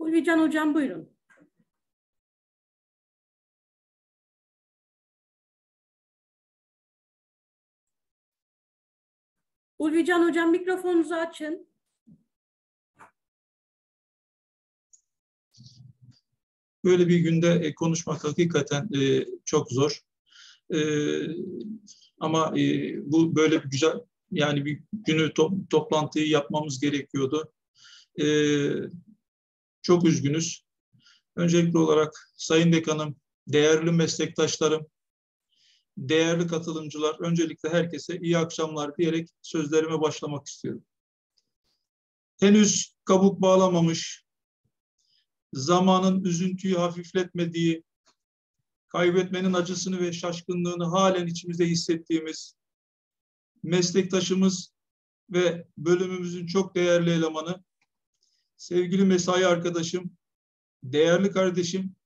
Ulvican Hocam buyurun. Ulvican Hocam mikrofonunuzu açın. Böyle bir günde e, konuşmak hakikaten e, çok zor. E, ama bu böyle bir güzel yani bir günü to toplantıyı yapmamız gerekiyordu. Çok üzgünüz. Öncelikli olarak Sayın Dekanım, değerli meslektaşlarım, değerli katılımcılar, öncelikle herkese iyi akşamlar diyerek sözlerime başlamak istiyorum. Henüz kabuk bağlamamış, zamanın üzüntüyü hafifletmediği, kaybetmenin acısını ve şaşkınlığını halen içimizde hissettiğimiz meslektaşımız ve bölümümüzün çok değerli elemanı, sevgili mesai arkadaşım, değerli kardeşim,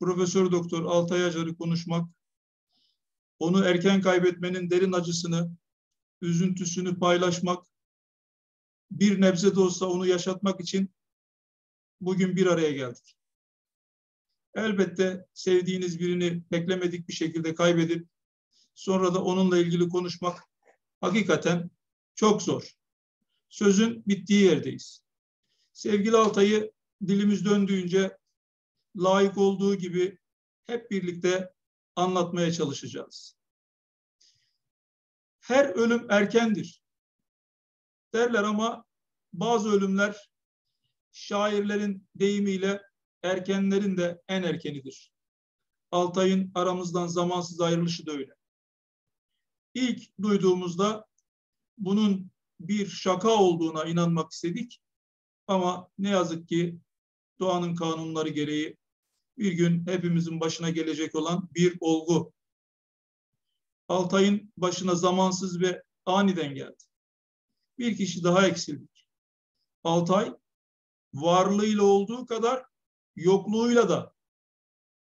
Profesör Doktor Altay Acar'ı konuşmak, onu erken kaybetmenin derin acısını, üzüntüsünü paylaşmak, bir nebze de olsa onu yaşatmak için bugün bir araya geldik. Elbette sevdiğiniz birini beklemedik bir şekilde kaybedip sonra da onunla ilgili konuşmak hakikaten çok zor. Sözün bittiği yerdeyiz. Sevgili Altay'ı dilimiz döndüğünce layık olduğu gibi hep birlikte anlatmaya çalışacağız. Her ölüm erkendir derler ama bazı ölümler şairlerin deyimiyle erkenlerin de en erkenidir. Altay'ın aramızdan zamansız ayrılışı da öyle. İlk duyduğumuzda bunun bir şaka olduğuna inanmak istedik. Ama ne yazık ki doğanın kanunları gereği bir gün hepimizin başına gelecek olan bir olgu. Altay'ın başına zamansız ve aniden geldi. Bir kişi daha eksildik. Altay varlığıyla olduğu kadar yokluğuyla da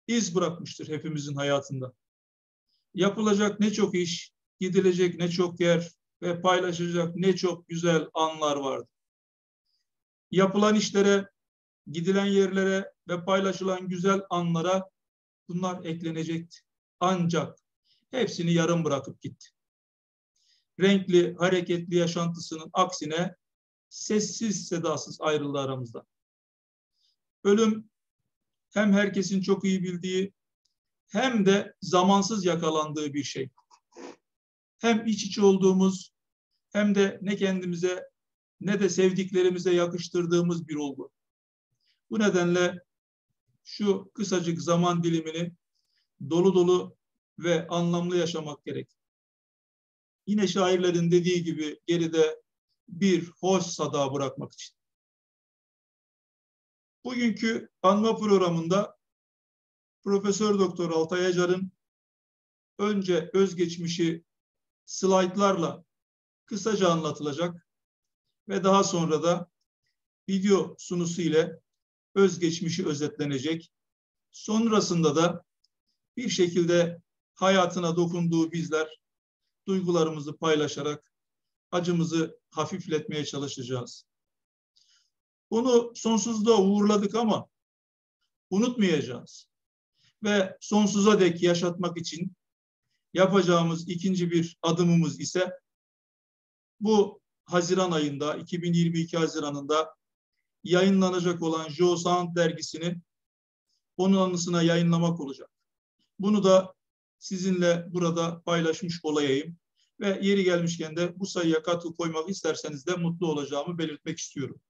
iz bırakmıştır hepimizin hayatında. Yapılacak ne çok iş, gidilecek ne çok yer ve paylaşacak ne çok güzel anlar vardı. Yapılan işlere, gidilen yerlere ve paylaşılan güzel anlara bunlar eklenecekti. Ancak hepsini yarım bırakıp gitti. Renkli, hareketli yaşantısının aksine sessiz sedasız ayrıldı aramızda. Ölüm hem herkesin çok iyi bildiği hem de zamansız yakalandığı bir şey. Hem iç içe olduğumuz hem de ne kendimize ne de sevdiklerimize yakıştırdığımız bir olgu. Bu nedenle şu kısacık zaman dilimini dolu dolu ve anlamlı yaşamak gerek. Yine şairlerin dediği gibi geride bir hoş sada bırakmak için. Bugünkü anma programında Profesör Doktor Altay Acar'ın önce özgeçmişi slaytlarla kısaca anlatılacak ve daha sonra da video sunusu ile özgeçmişi özetlenecek. Sonrasında da bir şekilde hayatına dokunduğu bizler duygularımızı paylaşarak acımızı hafifletmeye çalışacağız. Onu sonsuzluğa uğurladık ama unutmayacağız. Ve sonsuza dek yaşatmak için yapacağımız ikinci bir adımımız ise bu Haziran ayında, 2022 Haziran'ında yayınlanacak olan Geosound dergisini onun anısına yayınlamak olacak. Bunu da sizinle burada paylaşmış olayım ve yeri gelmişken de bu sayıya katkı koymak isterseniz de mutlu olacağımı belirtmek istiyorum.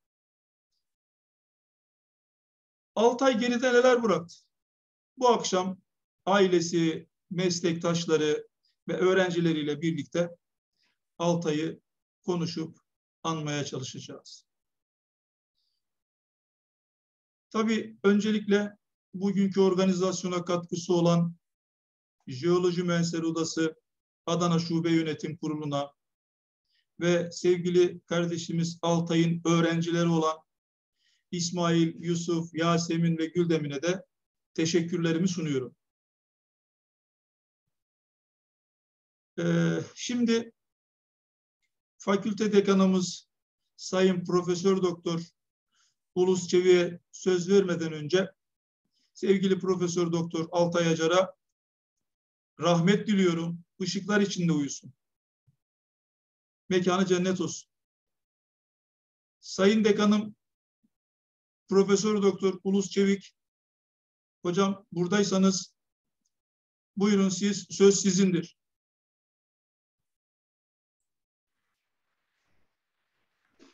Altay geride neler bıraktı? Bu akşam ailesi, meslektaşları ve öğrencileriyle birlikte Altay'ı konuşup anmaya çalışacağız. Tabii öncelikle bugünkü organizasyona katkısı olan Jeoloji Mühendisleri Odası Adana Şube Yönetim Kurulu'na ve sevgili kardeşimiz Altay'ın öğrencileri olan İsmail, Yusuf, Yasemin ve Güldemine de teşekkürlerimi sunuyorum. Ee, şimdi fakülte dekanımız Sayın Profesör Doktor Ulus Çevik'e söz vermeden önce sevgili Profesör Doktor Altay Acar'a rahmet diliyorum. Işıklar içinde uyusun. Mekanı cennet olsun. Sayın Dekanım Profesör Doktor Ulus Çevik hocam buradaysanız buyurun siz söz sizindir.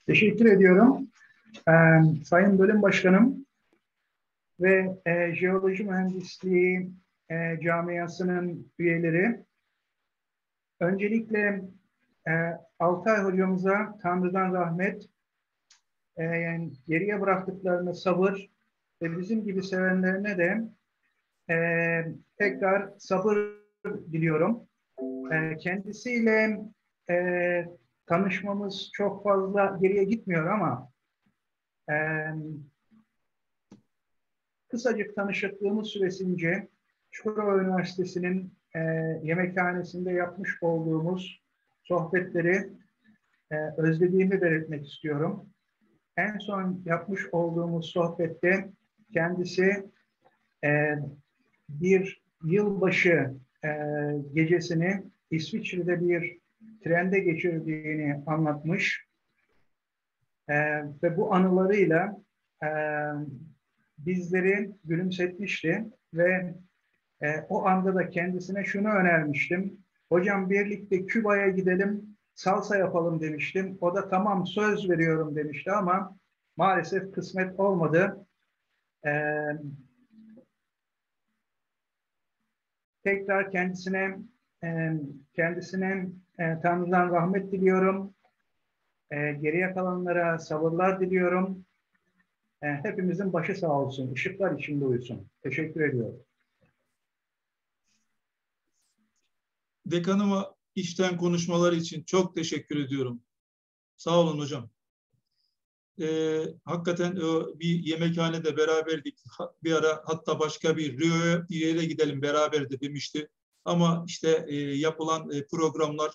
Teşekkür ediyorum. Ee, Sayın Bölüm Başkanım ve e, Jeoloji Mühendisliği e, camiasının üyeleri, öncelikle e, Altay hocamıza Tanrı'dan rahmet, e, yani geriye bıraktıklarını sabır ve bizim gibi sevenlerine de e, tekrar sabır diliyorum. E, kendisiyle e, tanışmamız çok fazla geriye gitmiyor ama e, kısacık tanışıklığımız süresince Çukurova Üniversitesi'nin e, yemekhanesinde yapmış olduğumuz sohbetleri e, özlediğimi belirtmek istiyorum. En son yapmış olduğumuz sohbette kendisi e, bir yılbaşı e, gecesini İsviçre'de bir trende geçirdiğini anlatmış. E, ve bu anılarıyla e, bizleri gülümsetmişti ve e, o anda da kendisine şunu önermiştim. Hocam birlikte Küba'ya gidelim, salsa yapalım demiştim. O da tamam söz veriyorum demişti ama maalesef kısmet olmadı. Ee, tekrar kendisine e, kendisine e, Tanrı'dan rahmet diliyorum. E, geriye kalanlara sabırlar diliyorum. E, hepimizin başı sağ olsun. Işıklar içinde uyusun. Teşekkür ediyorum. Dekanıma işten konuşmalar için çok teşekkür ediyorum. Sağ olun hocam. Ee, hakikaten o bir yemekhanede beraberdik. Bir ara hatta başka bir Rio'ya bir gidelim beraber de demişti. Ama işte e, yapılan e, programlar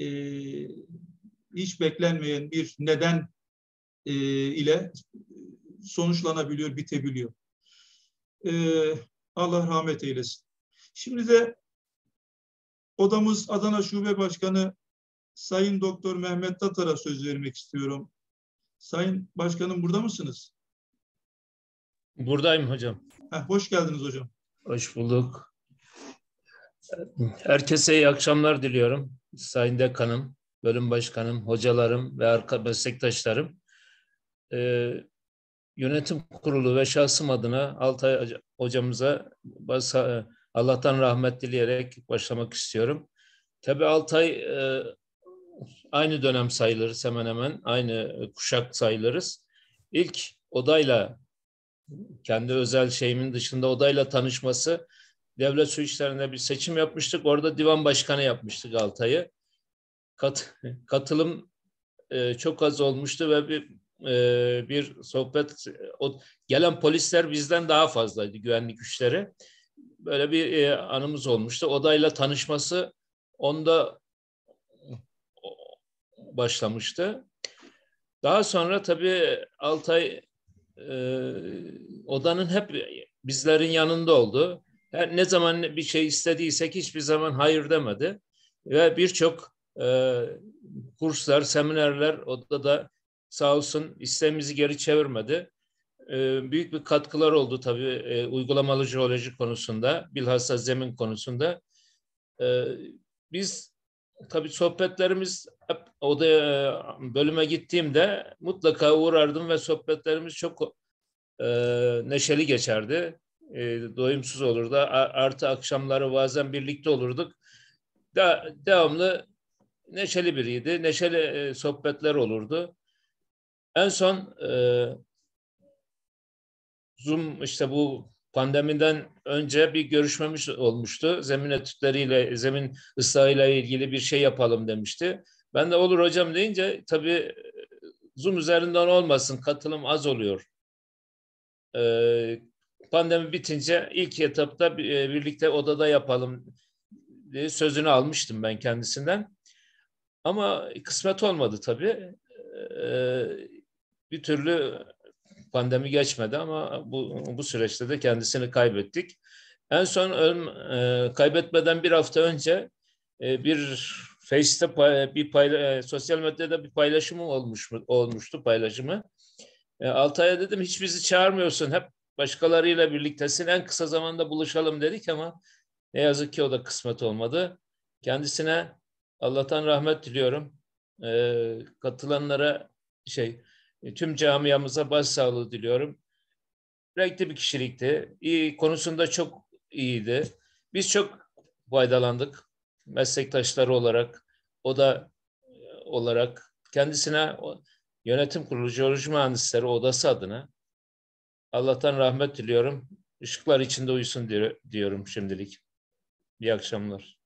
e, hiç beklenmeyen bir neden e, ile sonuçlanabiliyor, bitebiliyor. E, Allah rahmet eylesin. Şimdi de odamız Adana Şube Başkanı Sayın Doktor Mehmet Tatar'a söz vermek istiyorum. Sayın Başkanım burada mısınız? Buradayım hocam. Heh, hoş geldiniz hocam. Hoş bulduk. Herkese iyi akşamlar diliyorum. Sayın Dekanım, Bölüm Başkanım, hocalarım ve arka meslektaşlarım. Ee, yönetim kurulu ve şahsım adına Altay hocamıza Allah'tan rahmet dileyerek başlamak istiyorum. Tabii Altay e, aynı dönem sayılırız hemen hemen, aynı kuşak sayılırız. İlk odayla, kendi özel şeyimin dışında odayla tanışması, devlet su işlerinde bir seçim yapmıştık. Orada divan başkanı yapmıştık Altay'ı. Kat, katılım e, çok az olmuştu ve bir e, bir sohbet, o, gelen polisler bizden daha fazlaydı güvenlik güçleri. Böyle bir e, anımız olmuştu. Odayla tanışması onda başlamıştı. Daha sonra tabii Altay e, odanın hep bizlerin yanında oldu. Her ne zaman bir şey istediysek hiçbir zaman hayır demedi. Ve birçok e, kurslar, seminerler odada sağ olsun isteğimizi geri çevirmedi. E, büyük bir katkılar oldu tabii e, uygulamalı jeoloji konusunda, bilhassa zemin konusunda. E, biz tabii sohbetlerimiz hep odaya bölüme gittiğimde mutlaka uğrardım ve sohbetlerimiz çok e, neşeli geçerdi. E, doyumsuz olurdu. Artı akşamları bazen birlikte olurduk. Da, devamlı neşeli biriydi. Neşeli e, sohbetler olurdu. En son e, Zoom işte bu pandemiden önce bir görüşmemiz olmuştu. Zemin etütleriyle, zemin ıslahıyla ilgili bir şey yapalım demişti. Ben de olur hocam deyince tabii Zoom üzerinden olmasın, katılım az oluyor. Ee, pandemi bitince ilk etapta birlikte odada yapalım diye sözünü almıştım ben kendisinden. Ama kısmet olmadı tabii. Ee, bir türlü pandemi geçmedi ama bu, bu süreçte de kendisini kaybettik. En son e, kaybetmeden bir hafta önce e, bir Face'te bir payla, e, sosyal medyada bir paylaşımı olmuş olmuştu paylaşımı. E, Altay'a dedim hiç bizi çağırmıyorsun. Hep başkalarıyla birliktesin. En kısa zamanda buluşalım dedik ama ne yazık ki o da kısmet olmadı. Kendisine Allah'tan rahmet diliyorum. E, katılanlara şey tüm camiamıza başsağlığı diliyorum. Renkli bir kişilikti. İyi, konusunda çok iyiydi. Biz çok faydalandık meslektaşları olarak. O da olarak kendisine yönetim kurulu jeoloji mühendisleri odası adına Allah'tan rahmet diliyorum. Işıklar içinde uyusun diyorum şimdilik. İyi akşamlar.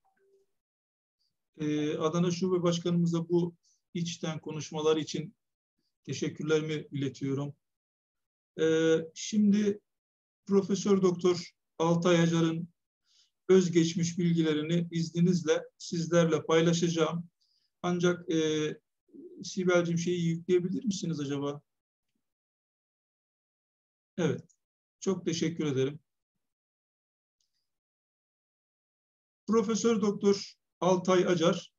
Ee, Adana Şube Başkanımıza bu içten konuşmalar için teşekkürlerimi iletiyorum. Ee, şimdi Profesör Doktor Altay Acar'ın özgeçmiş bilgilerini izninizle sizlerle paylaşacağım. Ancak e, Sibel'cim şeyi yükleyebilir misiniz acaba? Evet. Çok teşekkür ederim. Profesör Doktor Altay Acar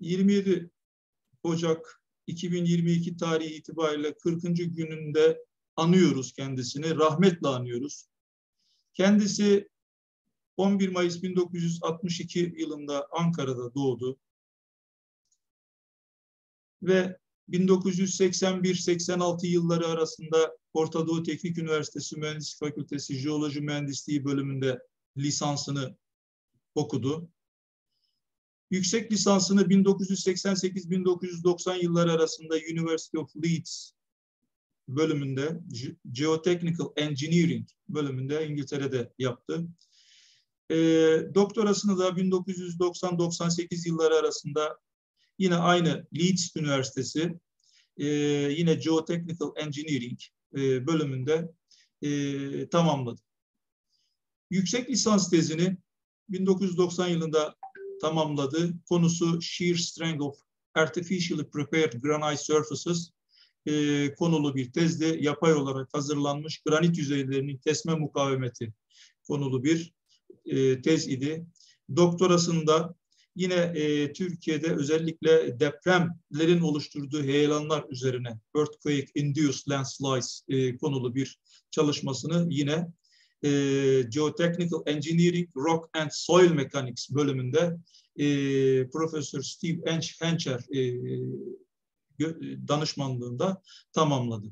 27 Ocak 2022 tarihi itibariyle 40. gününde anıyoruz kendisini, rahmetle anıyoruz. Kendisi 11 Mayıs 1962 yılında Ankara'da doğdu. Ve 1981-86 yılları arasında Orta Doğu Teknik Üniversitesi Mühendislik Fakültesi Jeoloji Mühendisliği bölümünde lisansını okudu. Yüksek lisansını 1988-1990 yılları arasında University of Leeds bölümünde, Geotechnical Engineering bölümünde İngiltere'de yaptı. E, doktorasını da 1990-98 yılları arasında yine aynı Leeds Üniversitesi, e, yine Geotechnical Engineering e, bölümünde e, tamamladı. Yüksek lisans tezini 1990 yılında tamamladı. Konusu Shear Strength of Artificially Prepared Granite Surfaces konulu bir tezde yapay olarak hazırlanmış granit yüzeylerinin kesme mukavemeti konulu bir tez idi. Doktorasında yine e, Türkiye'de özellikle depremlerin oluşturduğu heyelanlar üzerine Earthquake Induced Landslides e, konulu bir çalışmasını yine e, Geotechnical Engineering, Rock and Soil Mechanics bölümünde e, Profesör Steve Hencher e, danışmanlığında tamamladı.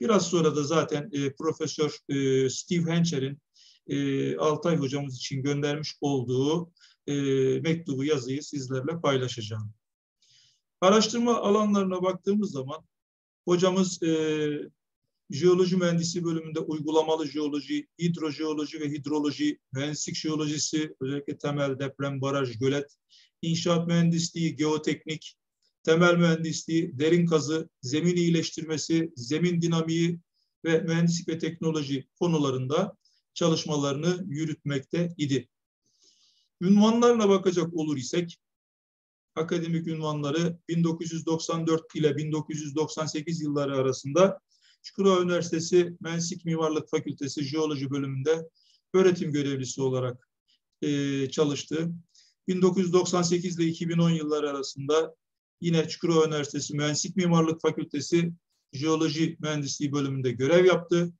Biraz sonra da zaten e, Profesör e, Steve Hencher'in e, Altay hocamız için göndermiş olduğu e, mektubu, yazıyı sizlerle paylaşacağım. Araştırma alanlarına baktığımız zaman hocamız e, jeoloji mühendisi bölümünde uygulamalı jeoloji, hidrojeoloji ve hidroloji, mühendislik jeolojisi, özellikle temel, deprem, baraj, gölet, inşaat mühendisliği, geoteknik, temel mühendisliği, derin kazı, zemin iyileştirmesi, zemin dinamiği ve mühendislik ve teknoloji konularında çalışmalarını yürütmekte idi. Ünvanlarına bakacak olur isek, akademik ünvanları 1994 ile 1998 yılları arasında Çukurova Üniversitesi Mühendislik Mimarlık Fakültesi Jeoloji bölümünde öğretim görevlisi olarak e, çalıştı. 1998 ile 2010 yılları arasında Yine Çukurova Üniversitesi Mühendislik Mimarlık Fakültesi Jeoloji Mühendisliği bölümünde görev yaptı.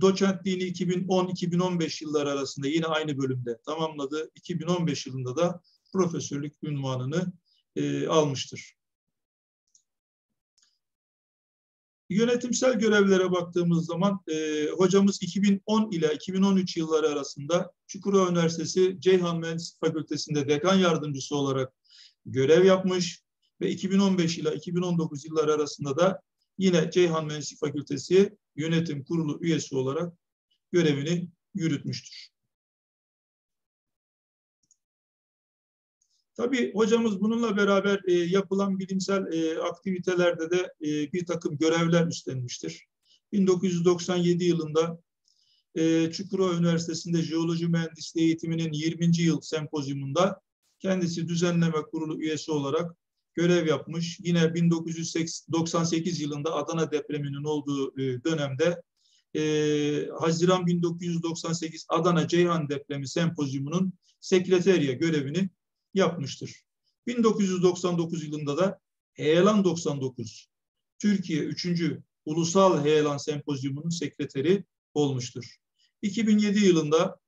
Doçentliğini 2010-2015 yılları arasında yine aynı bölümde tamamladı. 2015 yılında da profesörlük ünvanını e, almıştır. Yönetimsel görevlere baktığımız zaman e, hocamız 2010 ile 2013 yılları arasında Çukurova Üniversitesi Ceyhan Mühendislik Fakültesi'nde dekan yardımcısı olarak görev yapmış ve 2015 ile 2019 yılları arasında da yine Ceyhan Mühendislik Fakültesi Yönetim Kurulu üyesi olarak görevini yürütmüştür. Tabii hocamız bununla beraber e, yapılan bilimsel e, aktivitelerde de e, bir takım görevler üstlenmiştir. 1997 yılında e, Çukurova Üniversitesi'nde jeoloji mühendisliği eğitiminin 20. yıl sempozyumunda kendisi düzenleme kurulu üyesi olarak görev yapmış. Yine 1998 yılında Adana depreminin olduğu e, dönemde e, Haziran 1998 Adana Ceyhan depremi sempozyumunun sekreteriye görevini yapmıştır. 1999 yılında da Heyelan 99 Türkiye 3. Ulusal Heyelan Sempozyumu'nun sekreteri olmuştur. 2007 yılında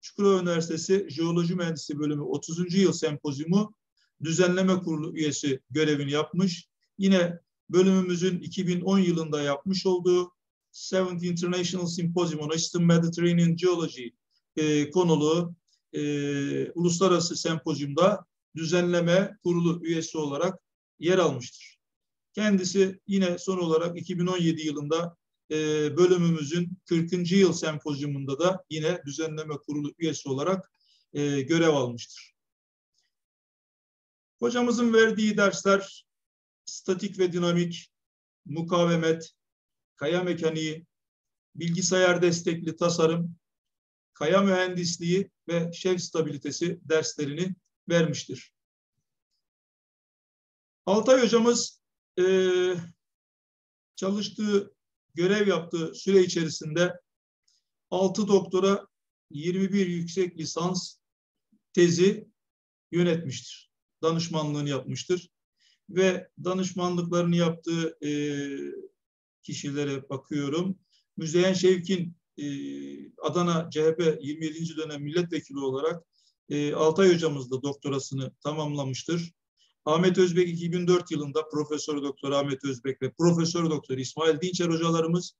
Çukurova Üniversitesi Jeoloji Mühendisliği Bölümü 30. Yıl Sempozyumu Düzenleme Kurulu üyesi görevini yapmış. Yine bölümümüzün 2010 yılında yapmış olduğu Seventh International Symposium on Eastern Mediterranean Geology e, konulu e, uluslararası sempozyumda düzenleme kurulu üyesi olarak yer almıştır. Kendisi yine son olarak 2017 yılında e, bölümümüzün 40. yıl sempozyumunda da yine düzenleme kurulu üyesi olarak e, görev almıştır. Hocamızın verdiği dersler statik ve dinamik, mukavemet, kaya mekaniği, bilgisayar destekli tasarım, kaya mühendisliği ve şev stabilitesi derslerini vermiştir. Altay hocamız e, çalıştığı, görev yaptığı süre içerisinde 6 doktora 21 yüksek lisans tezi yönetmiştir. Danışmanlığını yapmıştır. Ve danışmanlıklarını yaptığı e, kişilere bakıyorum. Müzeyyen Şevkin e, Adana CHP 27. dönem milletvekili olarak e, Altay hocamız da doktorasını tamamlamıştır. Ahmet Özbek 2004 yılında Profesör Doktor Ahmet Özbek ve Profesör Doktor İsmail Dinçer hocalarımız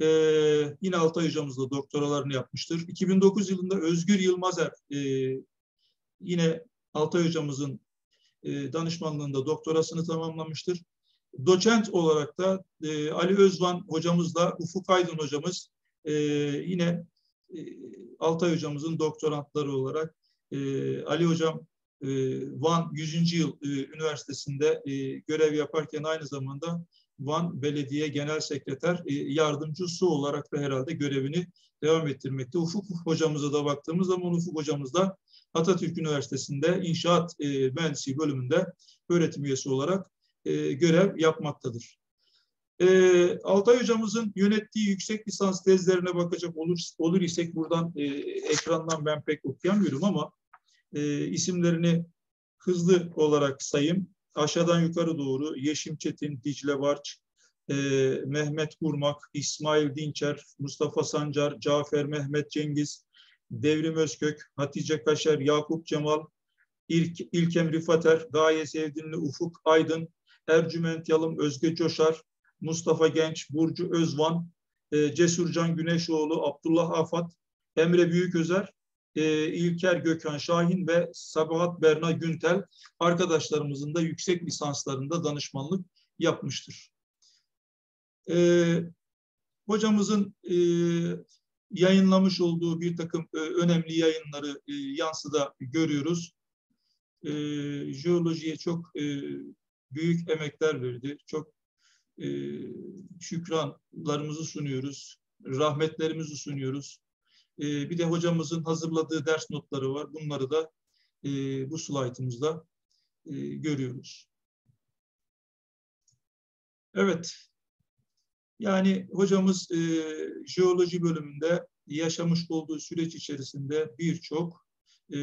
e, yine Altay hocamız da doktoralarını yapmıştır. 2009 yılında Özgür Yılmazer e, yine Altay hocamızın e, danışmanlığında doktorasını tamamlamıştır. Doçent olarak da e, Ali Özvan hocamızla Ufuk Aydın hocamız e, yine e, Altay hocamızın doktorantları olarak e, Ali hocam e, Van 100. Yıl e, Üniversitesi'nde e, görev yaparken aynı zamanda Van Belediye Genel Sekreter e, yardımcısı olarak da herhalde görevini devam ettirmekte. Ufuk hocamıza da baktığımız zaman Ufuk hocamız da Atatürk Üniversitesi'nde İnşaat e, Mühendisliği bölümünde öğretim üyesi olarak e, görev yapmaktadır. E, Altay hocamızın yönettiği yüksek lisans tezlerine bakacak olur, olur isek buradan e, ekrandan ben pek okuyamıyorum ama e, isimlerini hızlı olarak sayayım. Aşağıdan yukarı doğru Yeşim Çetin, Dicle Barç, e, Mehmet Kurmak, İsmail Dinçer, Mustafa Sancar, Cafer Mehmet Cengiz, Devrim Özkök, Hatice Kaşer, Yakup Cemal, İlk, İlkem Rifater, Gaye Sevdinli, Ufuk Aydın, Ercüment Yalım, Özge Coşar, Mustafa Genç, Burcu Özvan, e, Cesurcan Güneşoğlu, Abdullah Afat, Emre Büyüközer, e, İlker Gökhan Şahin ve Sabahat Berna Güntel arkadaşlarımızın da yüksek lisanslarında danışmanlık yapmıştır. E, hocamızın e, yayınlamış olduğu bir takım e, önemli yayınları e, yansıda görüyoruz. E, jeolojiye çok e, büyük emekler verdi. Çok e, şükranlarımızı sunuyoruz. Rahmetlerimizi sunuyoruz. E, bir de hocamızın hazırladığı ders notları var. Bunları da e, bu slaytımızda e, görüyoruz. Evet. Yani hocamız e, jeoloji bölümünde yaşamış olduğu süreç içerisinde birçok e,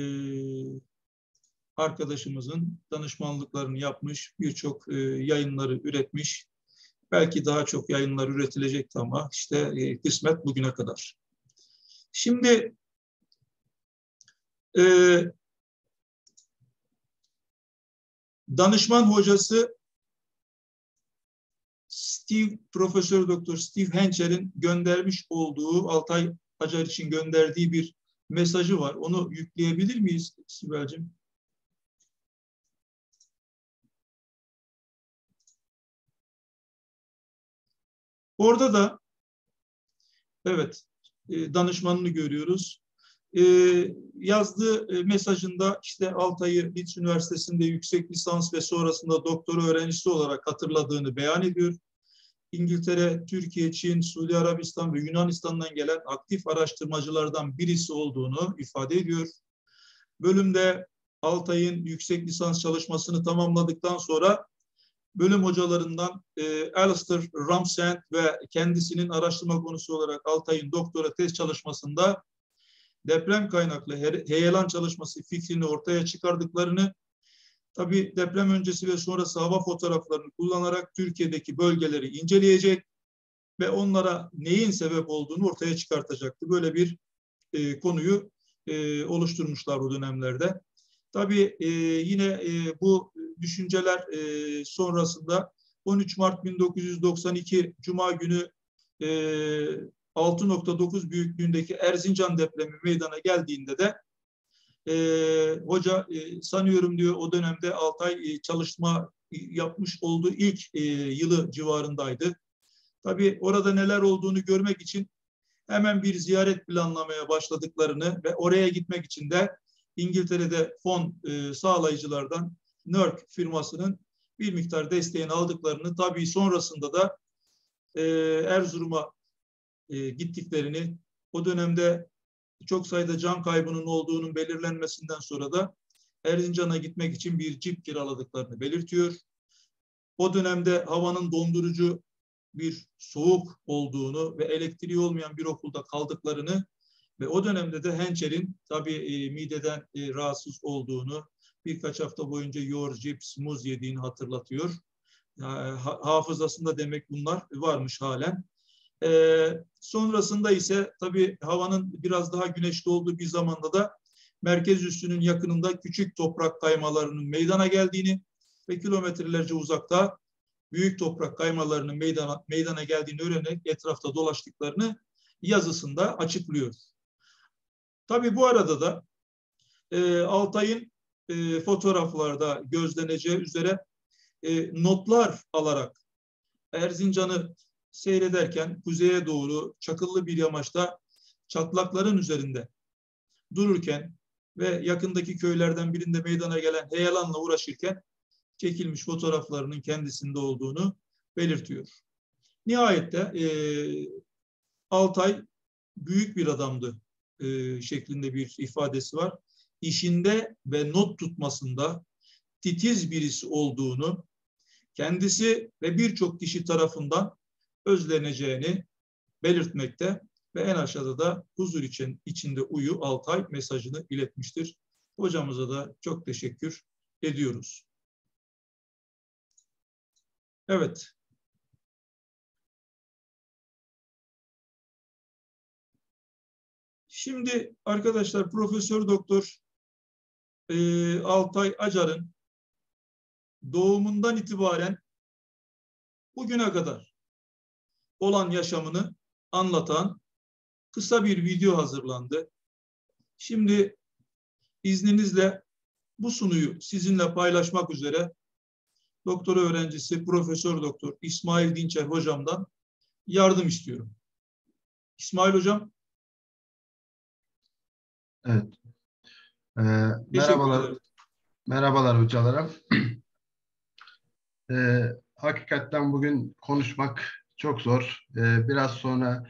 arkadaşımızın danışmanlıklarını yapmış, birçok e, yayınları üretmiş. Belki daha çok yayınlar üretilecekti ama işte e, kısmet bugüne kadar. Şimdi e, danışman hocası Steve Profesör Doktor Steve Hencher'in göndermiş olduğu Altay Acar için gönderdiği bir mesajı var. Onu yükleyebilir miyiz Sibel'cim? Orada da evet e, danışmanını görüyoruz. E, yazdığı mesajında işte Altay'ı Leeds Üniversitesi'nde yüksek lisans ve sonrasında doktora öğrencisi olarak hatırladığını beyan ediyor. İngiltere, Türkiye, Çin, Suudi Arabistan ve Yunanistan'dan gelen aktif araştırmacılardan birisi olduğunu ifade ediyor. Bölümde Altay'ın yüksek lisans çalışmasını tamamladıktan sonra bölüm hocalarından e, Alistair Ramsand ve kendisinin araştırma konusu olarak Altay'ın doktora tez çalışmasında deprem kaynaklı heyelan çalışması fikrini ortaya çıkardıklarını, tabi deprem öncesi ve sonrası hava fotoğraflarını kullanarak Türkiye'deki bölgeleri inceleyecek ve onlara neyin sebep olduğunu ortaya çıkartacaktı. Böyle bir e, konuyu e, oluşturmuşlar o dönemlerde. Tabii e, yine e, bu düşünceler e, sonrasında 13 Mart 1992 Cuma günü e, 6.9 büyüklüğündeki Erzincan depremi meydana geldiğinde de e, hoca e, sanıyorum diyor o dönemde Altay e, çalışma yapmış olduğu ilk e, yılı civarındaydı. Tabii orada neler olduğunu görmek için hemen bir ziyaret planlamaya başladıklarını ve oraya gitmek için de İngiltere'de fon e, sağlayıcılardan NERC firmasının bir miktar desteğini aldıklarını tabii sonrasında da e, Erzurum'a e, gittiklerini o dönemde çok sayıda can kaybının olduğunun belirlenmesinden sonra da Erzincan'a gitmek için bir cip kiraladıklarını belirtiyor. O dönemde havanın dondurucu bir soğuk olduğunu ve elektriği olmayan bir okulda kaldıklarını ve o dönemde de Hencher'in tabii e, mideden e, rahatsız olduğunu, birkaç hafta boyunca yoğurt, cips, muz yediğini hatırlatıyor. Yani, ha, hafızasında demek bunlar varmış halen. E, sonrasında ise tabii havanın biraz daha güneşli olduğu bir zamanda da merkez üssünün yakınında küçük toprak kaymalarının meydana geldiğini ve kilometrelerce uzakta büyük toprak kaymalarının meydana, meydana geldiğini öğrenerek etrafta dolaştıklarını yazısında açıklıyor. Tabii bu arada da e, Altay'ın e, fotoğraflarda gözleneceği üzere e, notlar alarak Erzincan'ı seyrederken kuzeye doğru çakıllı bir yamaçta çatlakların üzerinde dururken ve yakındaki köylerden birinde meydana gelen heyelanla uğraşırken çekilmiş fotoğraflarının kendisinde olduğunu belirtiyor. Nihayet de e, Altay büyük bir adamdı e, şeklinde bir ifadesi var. İşinde ve not tutmasında titiz birisi olduğunu kendisi ve birçok kişi tarafından özleneceğini belirtmekte ve en aşağıda da huzur için içinde uyu Altay mesajını iletmiştir. Hocamıza da çok teşekkür ediyoruz. Evet. Şimdi arkadaşlar Profesör Doktor e, Altay Acar'ın doğumundan itibaren bugüne kadar olan yaşamını anlatan kısa bir video hazırlandı. Şimdi izninizle bu sunuyu sizinle paylaşmak üzere doktora öğrencisi Profesör Doktor İsmail Dinçer hocamdan yardım istiyorum. İsmail hocam. Evet. Ee, merhabalar. Merhabalar hocalarım. ee, hakikaten bugün konuşmak çok zor. Ee, biraz sonra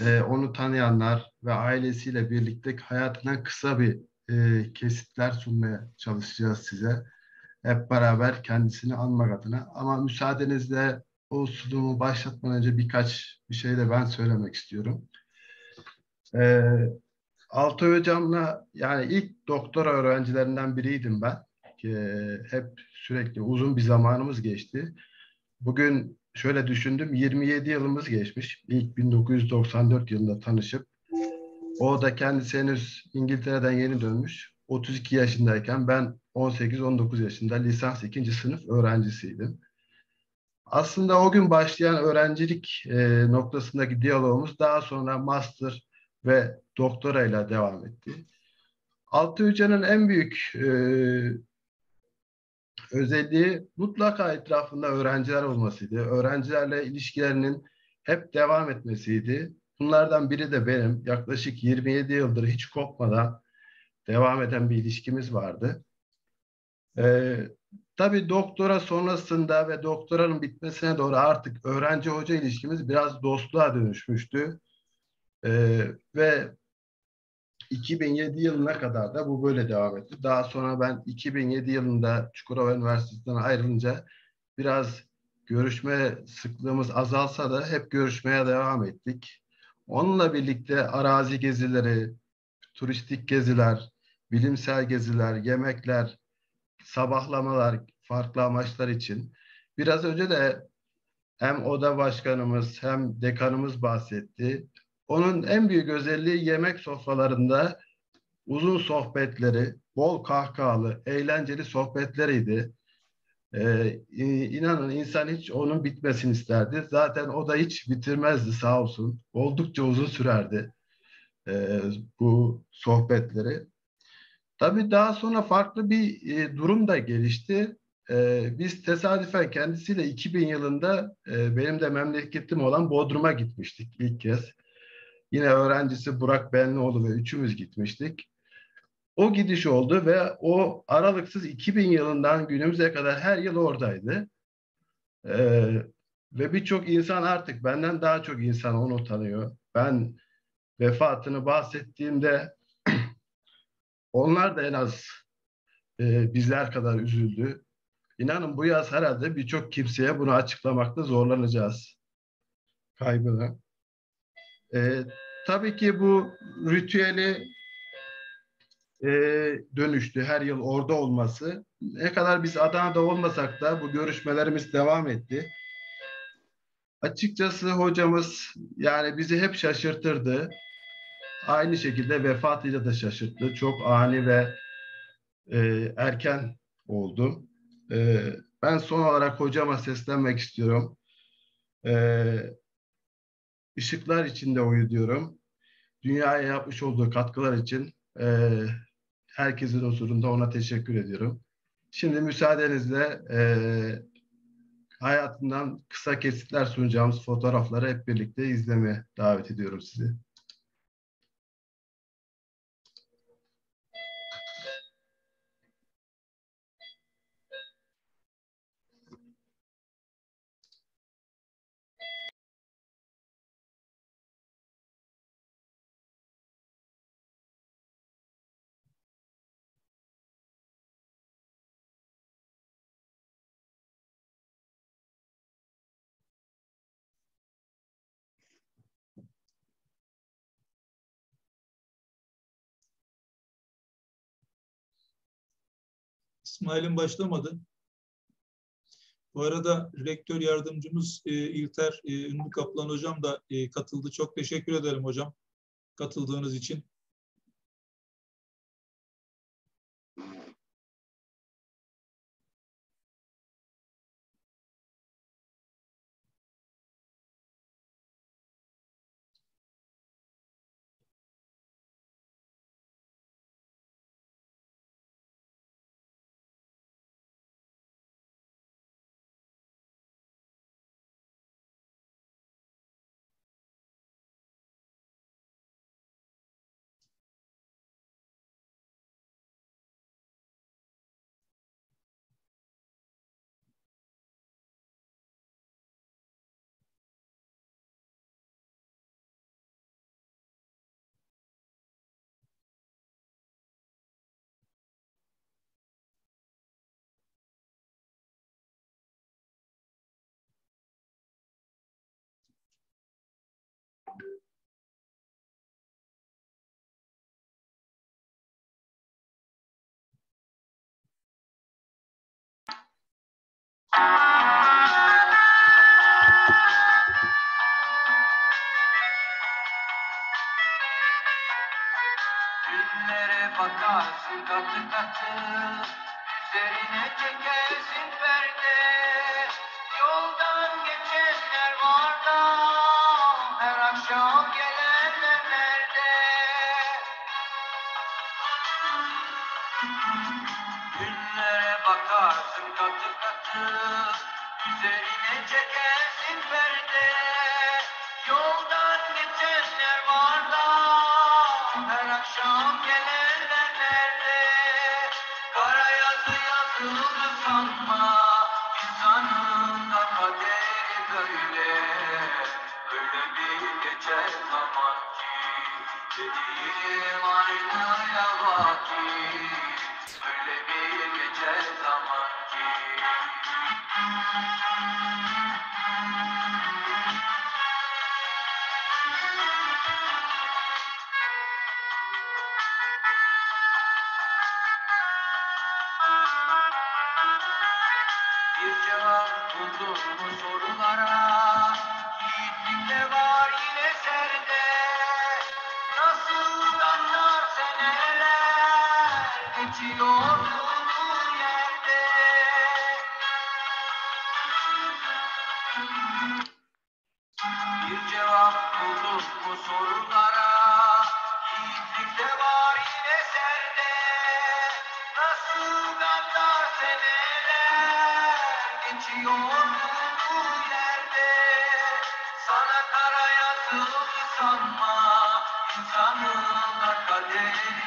e, onu tanıyanlar ve ailesiyle birlikte hayatından kısa bir e, kesitler sunmaya çalışacağız size hep beraber kendisini anmak adına. Ama müsaadenizle o sunumu başlatmadan önce birkaç bir şey de ben söylemek istiyorum. Ee, Altay Hocam'la yani ilk doktora öğrencilerinden biriydim ben. Ee, hep sürekli uzun bir zamanımız geçti. Bugün şöyle düşündüm 27 yılımız geçmiş. İlk 1994 yılında tanışıp o da kendisi henüz İngiltere'den yeni dönmüş. 32 yaşındayken ben 18-19 yaşında lisans ikinci sınıf öğrencisiydim. Aslında o gün başlayan öğrencilik e, noktasındaki diyalogumuz daha sonra master ve doktora ile devam etti. Altı Hoca'nın en büyük e, özelliği mutlaka etrafında öğrenciler olmasıydı. Öğrencilerle ilişkilerinin hep devam etmesiydi. Bunlardan biri de benim. Yaklaşık 27 yıldır hiç kopmadan devam eden bir ilişkimiz vardı. Ee, tabii doktora sonrasında ve doktoranın bitmesine doğru artık öğrenci hoca ilişkimiz biraz dostluğa dönüşmüştü. Ee, ve 2007 yılına kadar da bu böyle devam etti. Daha sonra ben 2007 yılında Çukurova Üniversitesi'nden ayrılınca biraz görüşme sıklığımız azalsa da hep görüşmeye devam ettik. Onunla birlikte arazi gezileri, turistik geziler, bilimsel geziler, yemekler, sabahlamalar, farklı amaçlar için. Biraz önce de hem oda başkanımız hem dekanımız bahsetti. Onun en büyük özelliği yemek sofralarında uzun sohbetleri, bol kahkahalı, eğlenceli sohbetleriydi. Ee, inanın insan hiç onun bitmesini isterdi. Zaten o da hiç bitirmezdi sağ olsun. Oldukça uzun sürerdi e, bu sohbetleri. Tabii daha sonra farklı bir e, durum da gelişti. E, biz tesadüfen kendisiyle 2000 yılında e, benim de memleketim olan Bodrum'a gitmiştik ilk kez. Yine öğrencisi Burak Benlioğlu ve üçümüz gitmiştik. O gidiş oldu ve o aralıksız 2000 yılından günümüze kadar her yıl oradaydı. Ee, ve birçok insan artık benden daha çok insan onu tanıyor. Ben vefatını bahsettiğimde onlar da en az e, bizler kadar üzüldü. İnanın bu yaz herhalde birçok kimseye bunu açıklamakta zorlanacağız. Kaybını. E, tabii ki bu ritüeli e, dönüştü. Her yıl orada olması. Ne kadar biz Adana'da olmasak da bu görüşmelerimiz devam etti. Açıkçası hocamız yani bizi hep şaşırtırdı. Aynı şekilde vefatıyla da şaşırttı. Çok ani ve e, erken oldu. E, ben son olarak hocama seslenmek istiyorum. E, ışıklar içinde uyu diyorum. Dünyaya yapmış olduğu katkılar için e, herkesin huzurunda ona teşekkür ediyorum. Şimdi müsaadenizle e, hayatından kısa kesitler sunacağımız fotoğrafları hep birlikte izlemeye davet ediyorum sizi. İsmail'in başlamadı. Bu arada rektör yardımcımız e, İlter e, Ünlü Kaplan hocam da e, katıldı. Çok teşekkür ederim hocam katıldığınız için. Günlere bakarsın katı katı Üzerine çekersin perde seneler geçiyor bu yerde. Sana kara sanma insanın da kaderi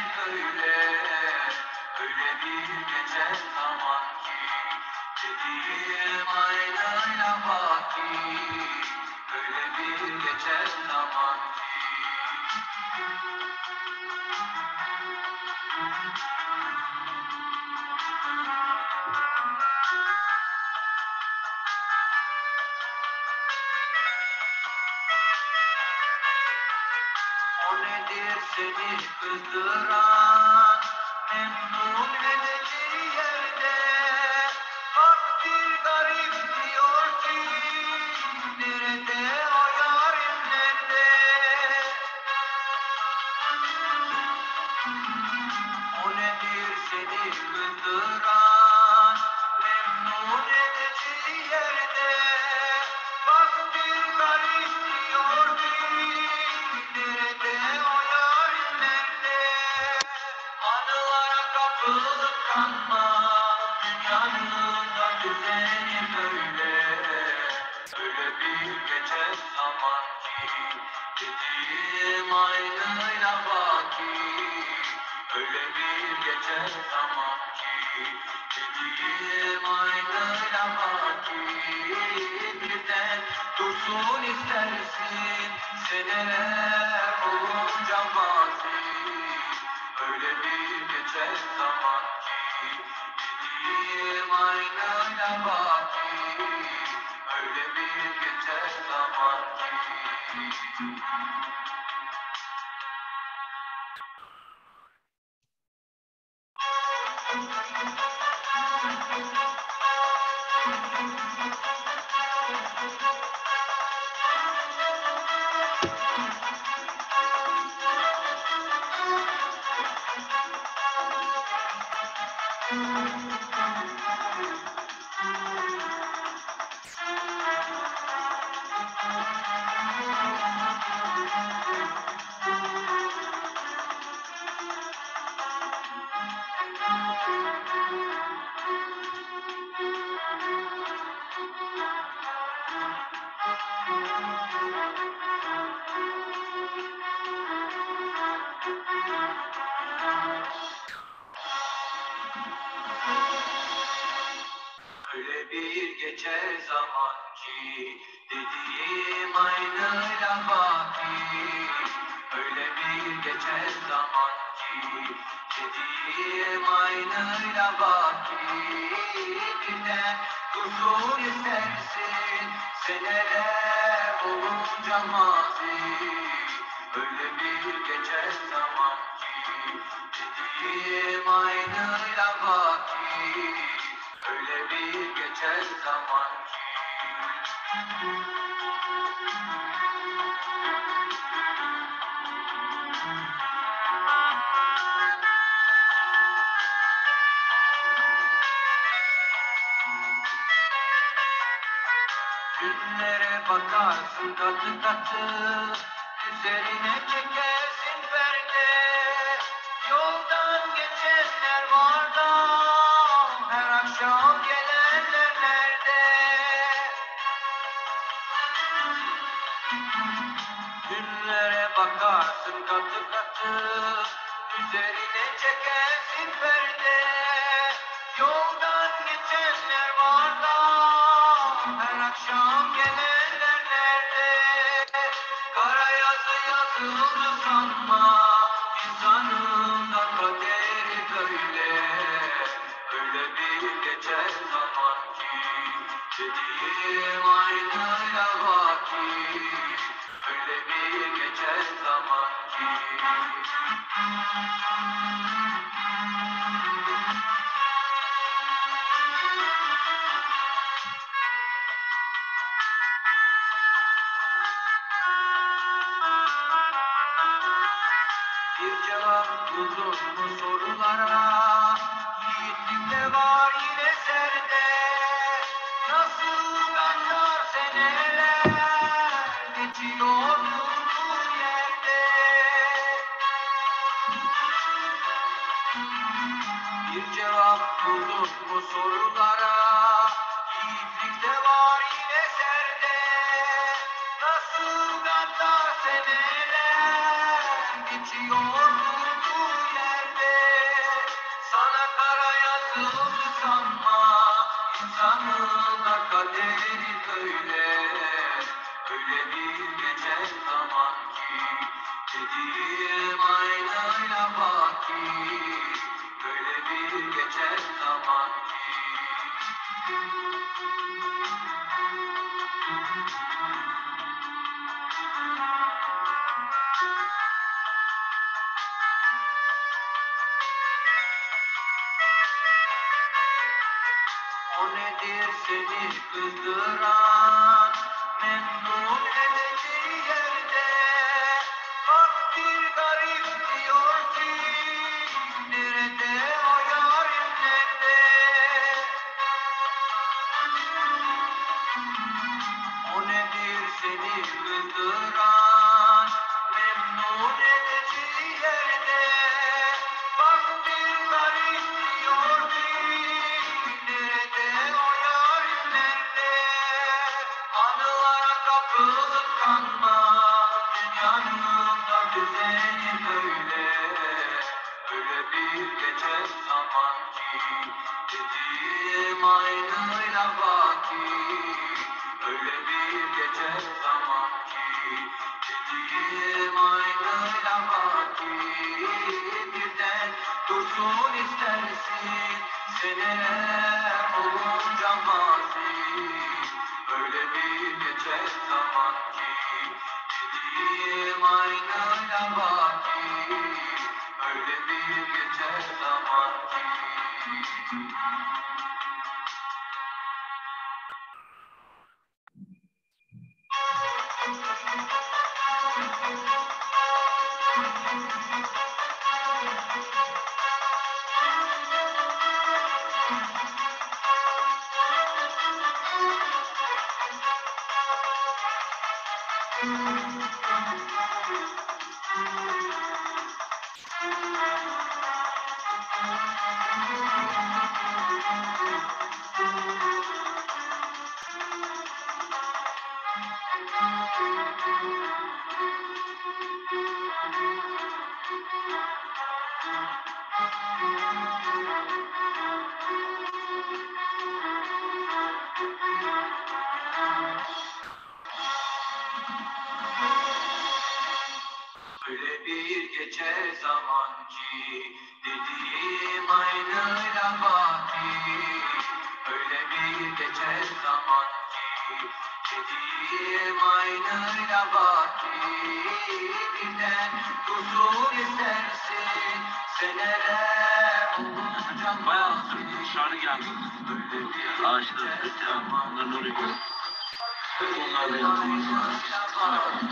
sevinç kızdıran bir geçer zamancı Dediğim aynı lafaki Öyle bir geçer zamancı Dediğim aynı lafaki Birden dursun istersin Seneler olunca mazi. Öyle bir geçer zamancı Dediğim aynı lafaki Öyle bir geçer zaman ki. Günlere bakarsın katı katı Üzerine çeker Bye.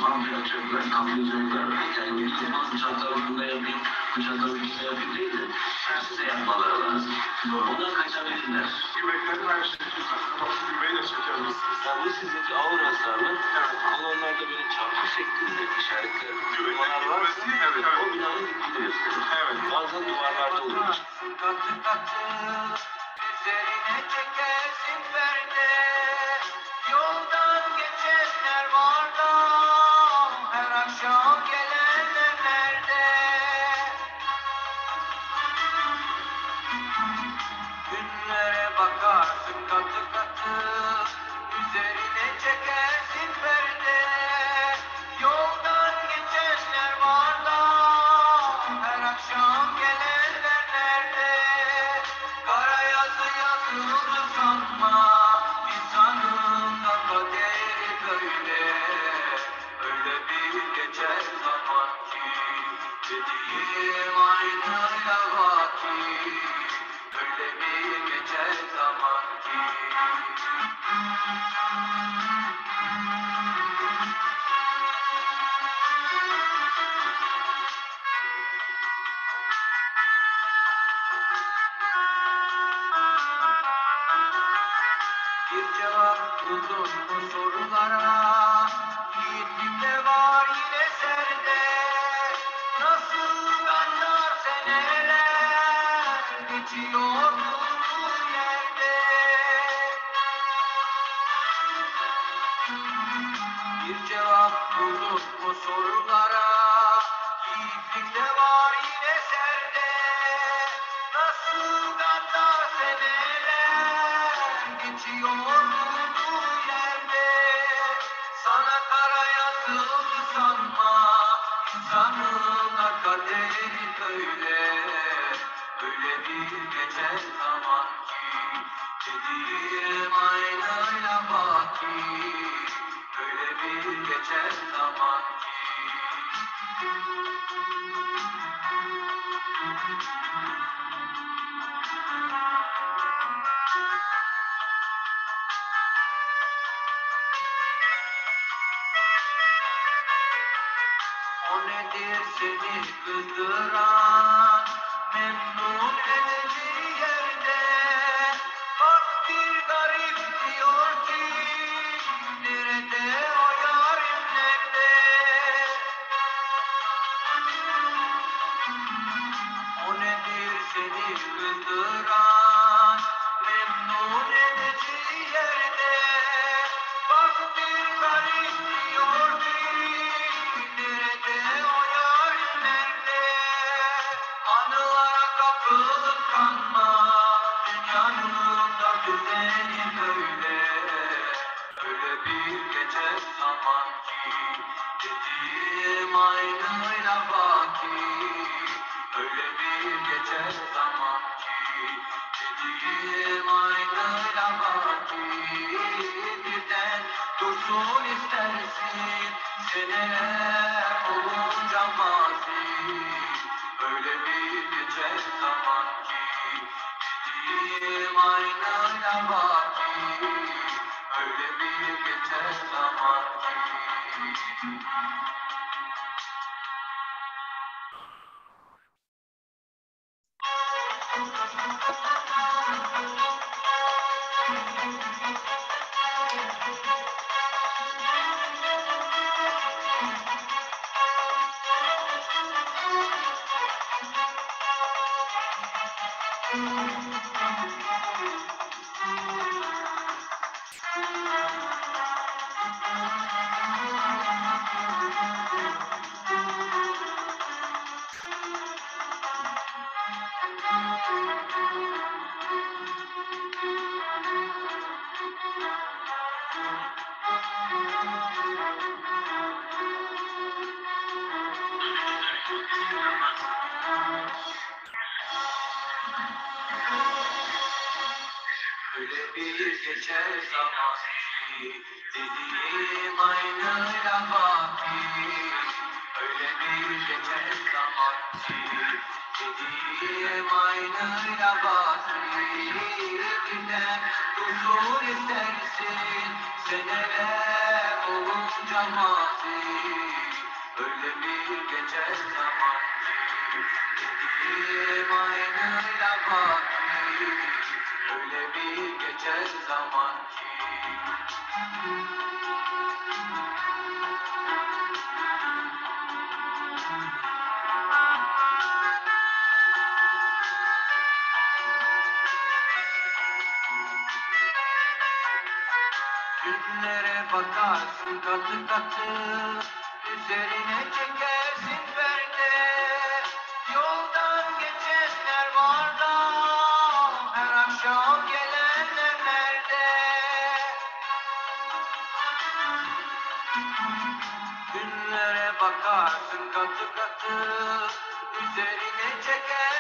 Pampiyatörler, kaplayıcılar, yani bildiğiniz bıçakları bunda yapayım, bıçakları bunda yapayım değil de size yapmaları lazım. Bundan kaçabilirler. Göbeklerin aynı şekilde sakınmasın, bu sizdeki ağır hasarlı, evet. kolonlarda böyle çarpı şeklinde işaretler, duvarlar var. Evet, evet. Evet. Bazen duvarlarda olur. Üzerine çekersin perde. Katı katı Üzerine çekersin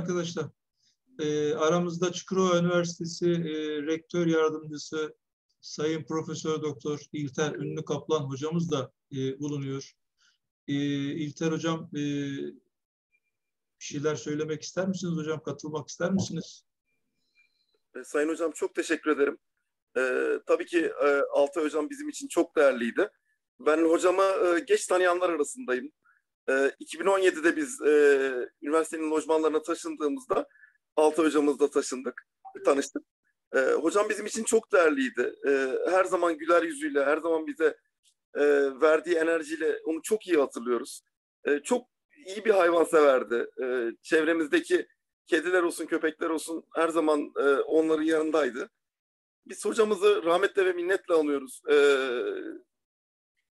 arkadaşlar, e, aramızda Çukurova Üniversitesi e, Rektör Yardımcısı Sayın Profesör Doktor İlter Ünlü Kaplan hocamız da e, bulunuyor. E, İlter Hocam e, bir şeyler söylemek ister misiniz hocam? Katılmak ister misiniz? E, Sayın Hocam çok teşekkür ederim. Ee, tabii ki e, Altay Hocam bizim için çok değerliydi. Ben hocama e, geç tanıyanlar arasındayım. E, 2017'de biz e, üniversitenin lojmanlarına taşındığımızda Altay Hocamızla taşındık, tanıştık. E, hocam bizim için çok değerliydi. E, her zaman güler yüzüyle, her zaman bize e, verdiği enerjiyle onu çok iyi hatırlıyoruz. E, çok iyi bir hayvanseverdi. E, çevremizdeki kediler olsun, köpekler olsun her zaman e, onların yanındaydı. Biz hocamızı rahmetle ve minnetle anıyoruz. E,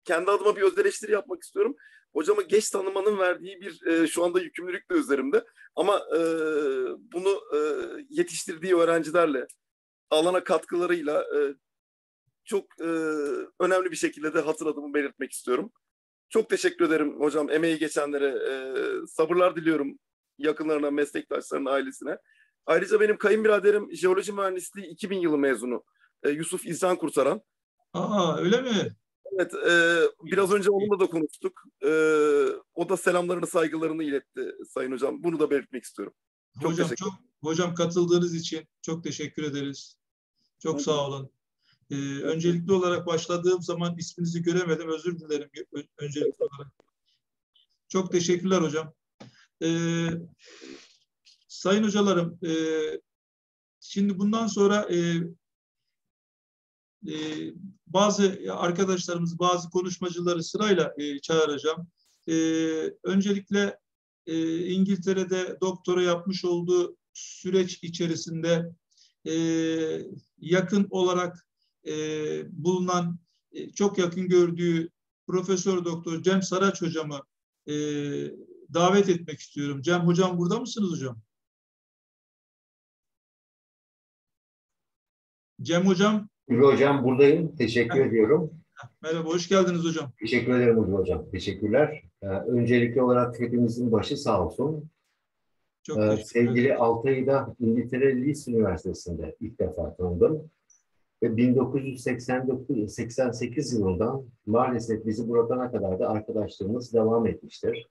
kendi adıma bir öz yapmak istiyorum. Hocamı geç tanımanın verdiği bir e, şu anda yükümlülük de üzerimde. Ama e, bunu e, yetiştirdiği öğrencilerle, alana katkılarıyla e, çok e, önemli bir şekilde de hatırladığımı belirtmek istiyorum. Çok teşekkür ederim hocam emeği geçenlere. E, sabırlar diliyorum yakınlarına, meslektaşlarına, ailesine. Ayrıca benim kayınbiraderim jeoloji mühendisliği 2000 yılı mezunu. E, Yusuf İhsan Kurtaran. Aa öyle mi? Evet, e, biraz önce onunla da konuştuk. E, o da selamlarını, saygılarını iletti Sayın Hocam. Bunu da belirtmek istiyorum. Çok hocam teşekkür çok hocam katıldığınız için çok teşekkür ederiz. Çok Hadi. sağ olun. Ee, öncelikli olarak başladığım zaman isminizi göremedim. Özür dilerim öncelikli olarak. Çok teşekkürler hocam. Ee, sayın hocalarım, e, şimdi bundan sonra e, e, bazı arkadaşlarımız, bazı konuşmacıları sırayla e, çağıracağım. E, öncelikle e, İngiltere'de doktora yapmış olduğu süreç içerisinde e, yakın olarak e, bulunan, e, çok yakın gördüğü Profesör Doktor Cem Saraç hocamı e, davet etmek istiyorum. Cem hocam burada mısınız hocam? Cem hocam Ünlü hocam buradayım. Teşekkür ediyorum. merhaba, hoş geldiniz hocam. Teşekkür ederim Ünlü hocam. Teşekkürler. Ee, öncelikli olarak hepimizin başı sağ olsun. Çok Ee, sevgili Altay'ı da İngiltere Leeds Üniversitesi'nde ilk defa tanıdım. Ve 1989-88 yılından maalesef bizi bırakana kadar da arkadaşlığımız devam etmiştir.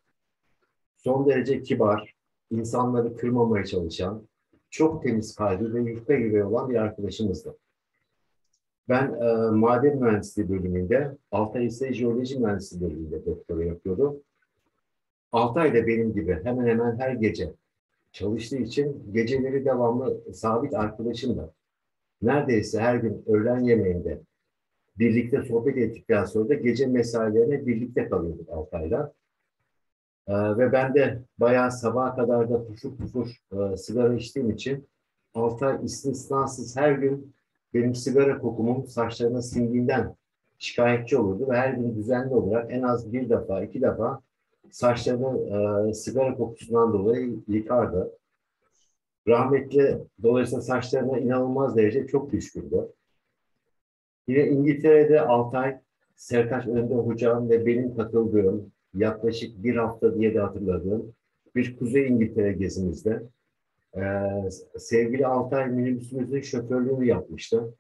Son derece kibar, insanları kırmamaya çalışan, çok temiz kalbi ve yufka gibi olan bir arkadaşımızdı. Ben e, maden mühendisliği bölümünde, Altay ise jeoloji mühendisliği bölümünde doktora yapıyordu. Altay da benim gibi hemen hemen her gece çalıştığı için geceleri devamlı sabit arkadaşımdı. Neredeyse her gün öğlen yemeğinde birlikte sohbet ettikten sonra da gece mesailerine birlikte kalıyorduk Altay'la. Ee, ve ben de bayağı sabaha kadar da pufur pufur e, sigara içtiğim için Altay istisnasız her gün benim sigara kokumun saçlarına sindiğinden şikayetçi olurdu ve her gün düzenli olarak en az bir defa, iki defa saçlarını e, sigara kokusundan dolayı yıkardı. Rahmetli dolayısıyla saçlarına inanılmaz derece çok düşkündü. Yine İngiltere'de 6 ay Sertaç Önde Hocam ve benim katıldığım yaklaşık bir hafta diye de hatırladığım bir Kuzey İngiltere gezimizde e, sevgili Altay minibüsümüzün şoförlüğünü yapmıştı.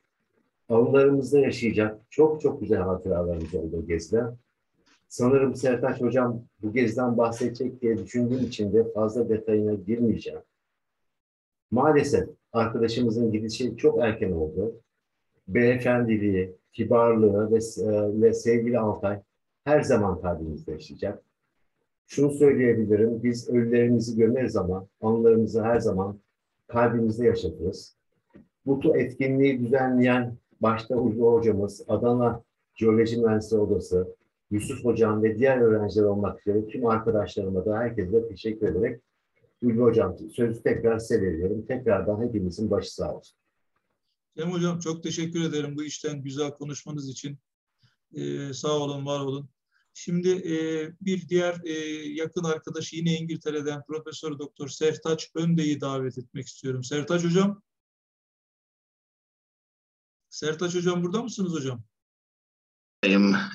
Anılarımızda yaşayacak çok çok güzel hatıralarımız oldu gezide. Sanırım Sertaç Hocam bu geziden bahsedecek diye düşündüğüm için de fazla detayına girmeyeceğim. Maalesef arkadaşımızın gidişi çok erken oldu. Beyefendiliği, kibarlığı ve, e, ve sevgili Altay her zaman kalbimizde yaşayacak. Şunu söyleyebilirim, biz ölülerimizi gömeriz ama anılarımızı her zaman kalbimizde yaşatırız. Bu etkinliği düzenleyen başta Uğur Hocamız, Adana Jeoloji Mühendisleri Odası, Yusuf Hocam ve diğer öğrenciler olmak üzere tüm arkadaşlarıma da herkese teşekkür ederek Ülvi Hocam sözü tekrar size veriyorum. Tekrardan hepimizin başı sağ olsun. Cem Hocam çok teşekkür ederim bu işten güzel konuşmanız için. Ee, sağ olun, var olun. Şimdi e, bir diğer e, yakın arkadaşı yine İngiltere'den Profesör Doktor Sertaç Önde'yi davet etmek istiyorum. Sertaç Hocam. Sertaç Hocam burada mısınız hocam?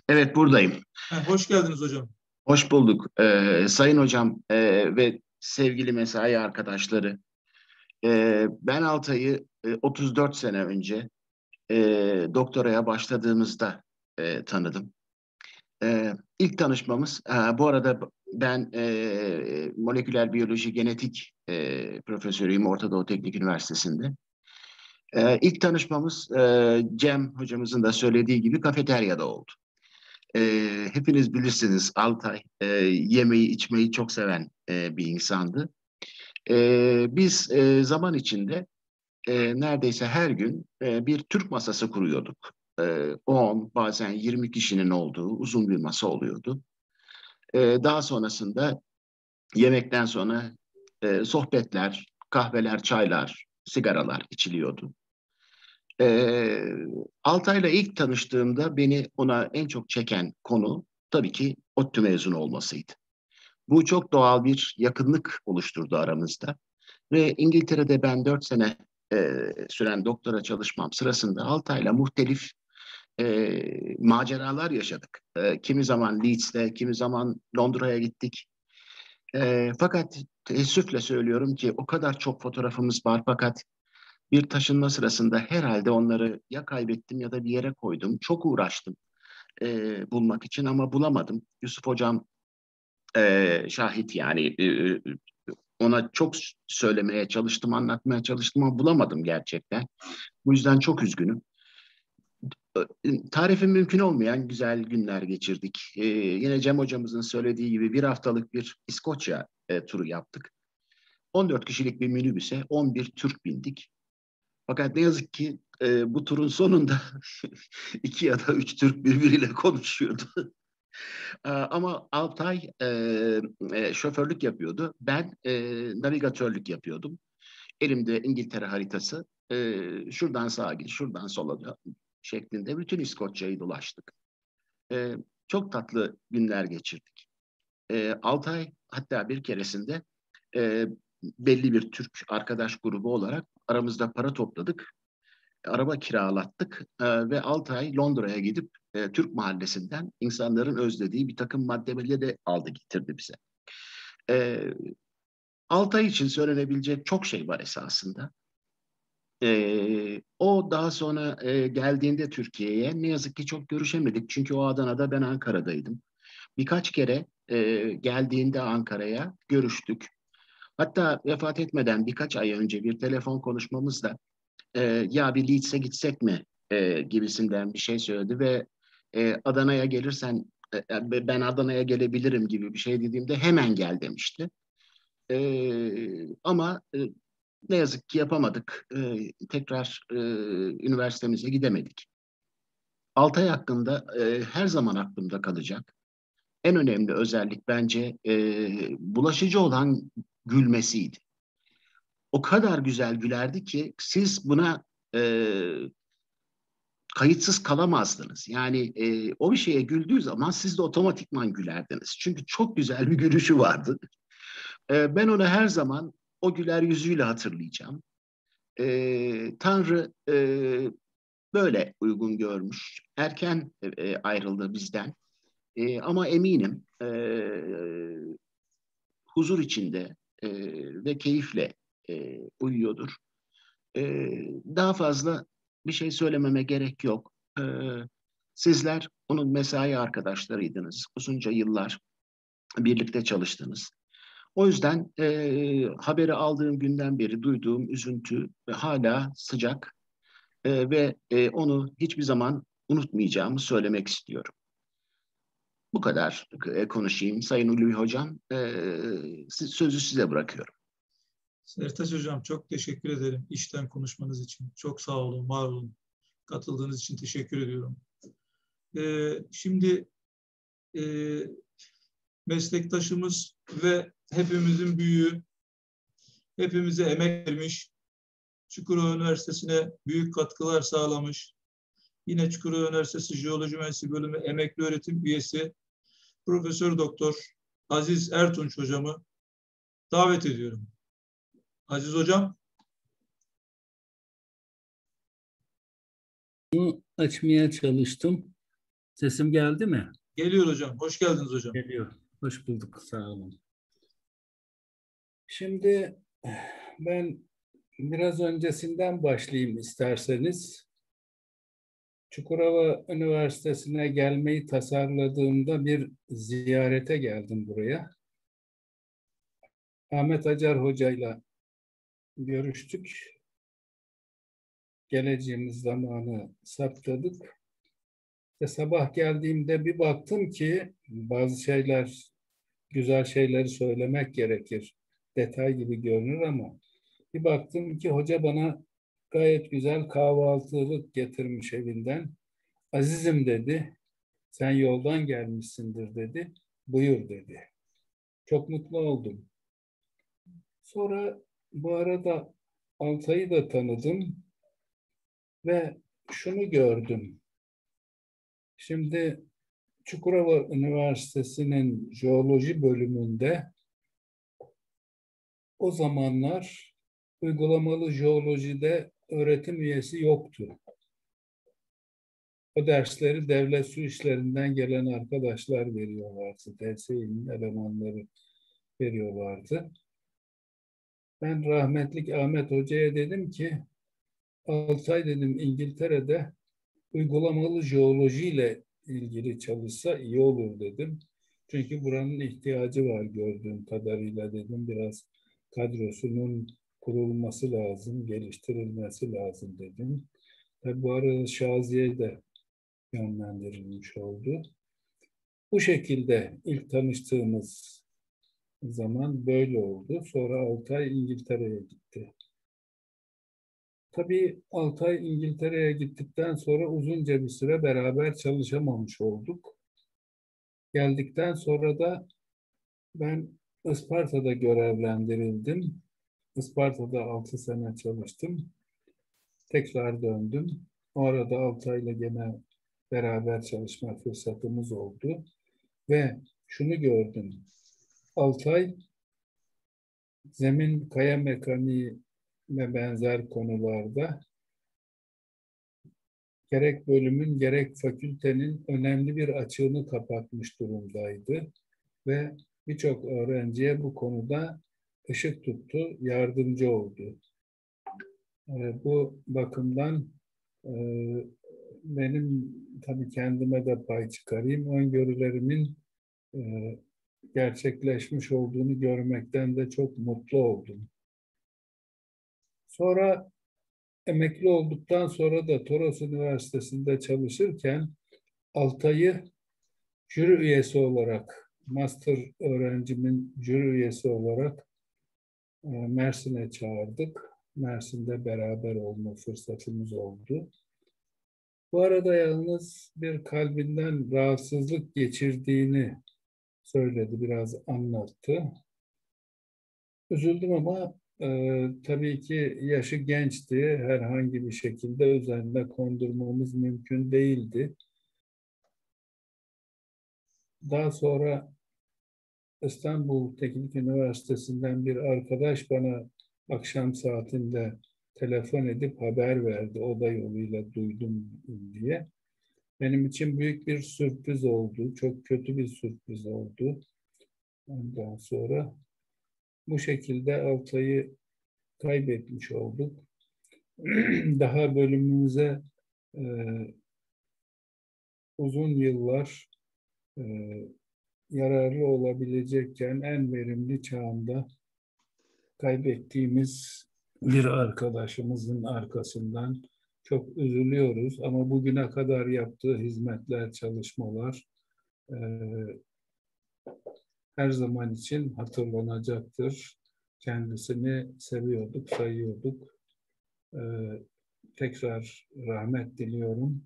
Evet buradayım. Heh, hoş geldiniz hocam. Hoş bulduk. Ee, Sayın Hocam e, ve sevgili mesai arkadaşları. E, ben Altay'ı e, 34 sene önce e, doktoraya başladığımızda e, tanıdım. E, ilk tanışmamız, e, bu arada ben e, moleküler biyoloji genetik e, profesörüyüm Orta Doğu Teknik Üniversitesi'nde. E, ilk tanışmamız e, Cem hocamızın da söylediği gibi kafeteryada oldu. E, hepiniz bilirsiniz Altay e, yemeği içmeyi çok seven e, bir insandı. E, biz e, zaman içinde e, neredeyse her gün e, bir Türk masası kuruyorduk. E, 10 bazen 20 kişinin olduğu uzun bir masa oluyordu. E, daha sonrasında yemekten sonra e, sohbetler, kahveler, çaylar, sigaralar içiliyordu. E, Altay'la ilk tanıştığımda beni ona en çok çeken konu tabii ki ODTÜ mezunu olmasıydı. Bu çok doğal bir yakınlık oluşturdu aramızda. Ve İngiltere'de ben dört sene e, süren doktora çalışmam sırasında Altay'la muhtelif e, maceralar yaşadık. E, kimi zaman Leeds'te, kimi zaman Londra'ya gittik. E, fakat teessüfle söylüyorum ki o kadar çok fotoğrafımız var fakat bir taşınma sırasında herhalde onları ya kaybettim ya da bir yere koydum. Çok uğraştım e, bulmak için ama bulamadım. Yusuf Hocam e, şahit yani e, ona çok söylemeye çalıştım, anlatmaya çalıştım ama bulamadım gerçekten. Bu yüzden çok üzgünüm. Tarifi mümkün olmayan güzel günler geçirdik. Ee, yine Cem hocamızın söylediği gibi bir haftalık bir İskoçya e, turu yaptık. 14 kişilik bir minibüse 11 Türk bindik. Fakat ne yazık ki e, bu turun sonunda iki ya da üç Türk birbiriyle konuşuyordu. Ama Altay e, e, şoförlük yapıyordu. Ben e, navigatörlük yapıyordum. Elimde İngiltere haritası. E, şuradan sağa git, şuradan sola şeklinde bütün İskoçya'yı dolaştık. E, çok tatlı günler geçirdik. E, Altay hatta bir keresinde e, belli bir Türk arkadaş grubu olarak aramızda para topladık. Araba kiralattık e, ve 6 ay Londra'ya gidip e, Türk mahallesinden insanların özlediği bir takım maddeleri de aldı getirdi bize. E, 6 ay için söylenebilecek çok şey var esasında. E, o daha sonra e, geldiğinde Türkiye'ye ne yazık ki çok görüşemedik. Çünkü o Adana'da ben Ankara'daydım. Birkaç kere e, geldiğinde Ankara'ya görüştük. Hatta vefat etmeden birkaç ay önce bir telefon konuşmamızda e, ya bir Leeds'e gitsek mi e, gibisinden bir şey söyledi ve e, Adana'ya gelirsen e, ben Adana'ya gelebilirim gibi bir şey dediğimde hemen gel demişti. E, ama e, ne yazık ki yapamadık. E, tekrar e, üniversitemize gidemedik. Altay hakkında e, her zaman aklımda kalacak. En önemli özellik bence e, bulaşıcı olan gülmesiydi. O kadar güzel gülerdi ki siz buna e, kayıtsız kalamazdınız. Yani e, o bir şeye güldüğü zaman siz de otomatikman gülerdiniz. Çünkü çok güzel bir gülüşü vardı. E, ben onu her zaman o güler yüzüyle hatırlayacağım. E, Tanrı e, böyle uygun görmüş. Erken e, ayrıldı bizden. E, ama eminim e, huzur içinde e, ve keyifle e, uyuyordur. E, daha fazla bir şey söylememe gerek yok. E, sizler onun mesai arkadaşlarıydınız. Uzunca yıllar birlikte çalıştınız. O yüzden e, haberi aldığım günden beri duyduğum üzüntü hala sıcak e, ve e, onu hiçbir zaman unutmayacağımı söylemek istiyorum. Bu kadar e, konuşayım. Sayın Ulvi Hocam, e, sözü size bırakıyorum. Sertaç Hocam çok teşekkür ederim işten konuşmanız için. Çok sağ olun, var olun. Katıldığınız için teşekkür ediyorum. Ee, şimdi e, meslektaşımız ve hepimizin büyüğü, hepimize emek vermiş, Çukurova Üniversitesi'ne büyük katkılar sağlamış, yine Çukurova Üniversitesi Jeoloji Mühendisliği Bölümü emekli öğretim üyesi Profesör Doktor Aziz Ertunç hocamı davet ediyorum. Aziz hocam. Açmaya çalıştım. Sesim geldi mi? Geliyor hocam. Hoş geldiniz hocam. Geliyor. Hoş bulduk. Sağ olun. Şimdi ben biraz öncesinden başlayayım isterseniz. Çukurova Üniversitesi'ne gelmeyi tasarladığımda bir ziyarete geldim buraya. Ahmet Acar Hoca'yla görüştük. Geleceğimiz zamanı saptadık. Ve sabah geldiğimde bir baktım ki bazı şeyler, güzel şeyleri söylemek gerekir. Detay gibi görünür ama bir baktım ki hoca bana gayet güzel kahvaltılık getirmiş evinden. Azizim dedi, sen yoldan gelmişsindir dedi. Buyur dedi. Çok mutlu oldum. Sonra bu arada Altay'ı da tanıdım ve şunu gördüm. Şimdi Çukurova Üniversitesi'nin jeoloji bölümünde o zamanlar uygulamalı jeolojide öğretim üyesi yoktu. O dersleri devlet su işlerinden gelen arkadaşlar veriyorlardı. DSİ'nin elemanları veriyorlardı. Ben rahmetlik Ahmet Hoca'ya dedim ki Altay dedim İngiltere'de uygulamalı jeolojiyle ilgili çalışsa iyi olur dedim. Çünkü buranın ihtiyacı var gördüğüm kadarıyla dedim. Biraz kadrosunun kurulması lazım, geliştirilmesi lazım dedim. Ve bu arada Şaziye de yönlendirilmiş oldu. Bu şekilde ilk tanıştığımız zaman böyle oldu. Sonra Altay İngiltere'ye gitti. Tabii Altay İngiltere'ye gittikten sonra uzunca bir süre beraber çalışamamış olduk. Geldikten sonra da ben Isparta'da görevlendirildim. Isparta'da 6 sene çalıştım. Tekrar döndüm. O arada Altay'la gene beraber çalışma fırsatımız oldu. Ve şunu gördüm. Altay zemin kaya mekaniği ve benzer konularda gerek bölümün gerek fakültenin önemli bir açığını kapatmış durumdaydı ve birçok öğrenciye bu konuda ışık tuttu, yardımcı oldu. Bu bakımdan benim tabii kendime de pay çıkarayım. Öngörülerimin gerçekleşmiş olduğunu görmekten de çok mutlu oldum. Sonra emekli olduktan sonra da Toros Üniversitesi'nde çalışırken Altay'ı jüri üyesi olarak, master öğrencimin jüri üyesi olarak Mersin'e çağırdık. Mersin'de beraber olma fırsatımız oldu. Bu arada yalnız bir kalbinden rahatsızlık geçirdiğini söyledi, biraz anlattı. Üzüldüm ama Ee, tabii ki yaşı gençti. Herhangi bir şekilde üzerine kondurmamız mümkün değildi. Daha sonra İstanbul Teknik Üniversitesi'nden bir arkadaş bana akşam saatinde telefon edip haber verdi. Oda yoluyla duydum diye. Benim için büyük bir sürpriz oldu. Çok kötü bir sürpriz oldu. Ondan sonra bu şekilde Altay'ı kaybetmiş olduk. Daha bölümümüze e, uzun yıllar e, yararlı olabilecekken en verimli çağında kaybettiğimiz bir arkadaşımızın arkasından çok üzülüyoruz. Ama bugüne kadar yaptığı hizmetler, çalışmalar e, her zaman için hatırlanacaktır. Kendisini seviyorduk, sayıyorduk. E, tekrar rahmet diliyorum.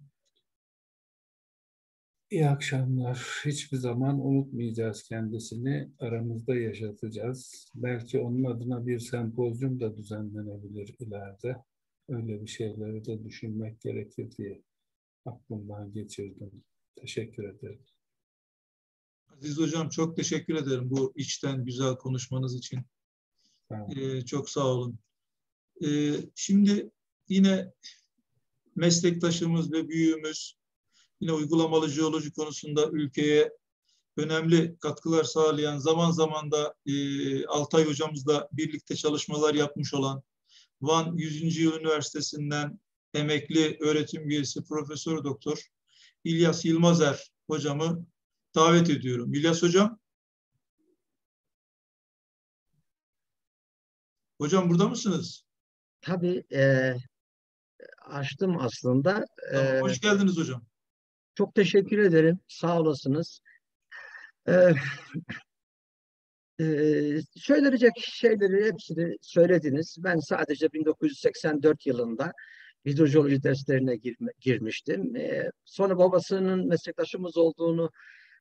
İyi akşamlar. Hiçbir zaman unutmayacağız kendisini. Aramızda yaşatacağız. Belki onun adına bir sempozyum da düzenlenebilir ileride. Öyle bir şeyleri de düşünmek gerekir diye aklımdan geçirdim. Teşekkür ederim. Aziz Hocam çok teşekkür ederim bu içten güzel konuşmanız için. Ee, çok sağ olun. Ee, şimdi yine meslektaşımız ve büyüğümüz yine uygulamalı jeoloji konusunda ülkeye önemli katkılar sağlayan, zaman zaman da e, Altay hocamızla birlikte çalışmalar yapmış olan Van 100. Yıl Üniversitesi'nden emekli öğretim üyesi Profesör Doktor İlyas Yılmazer hocamı davet ediyorum. İlyas hocam. Hocam burada mısınız? Tabii e, açtım aslında. Tamam, hoş geldiniz hocam. Çok teşekkür ederim. Sağ olasınız. Ee, e, söylenecek şeyleri hepsini söylediniz. Ben sadece 1984 yılında hidrojeoloji derslerine girme, girmiştim. Ee, sonra babasının meslektaşımız olduğunu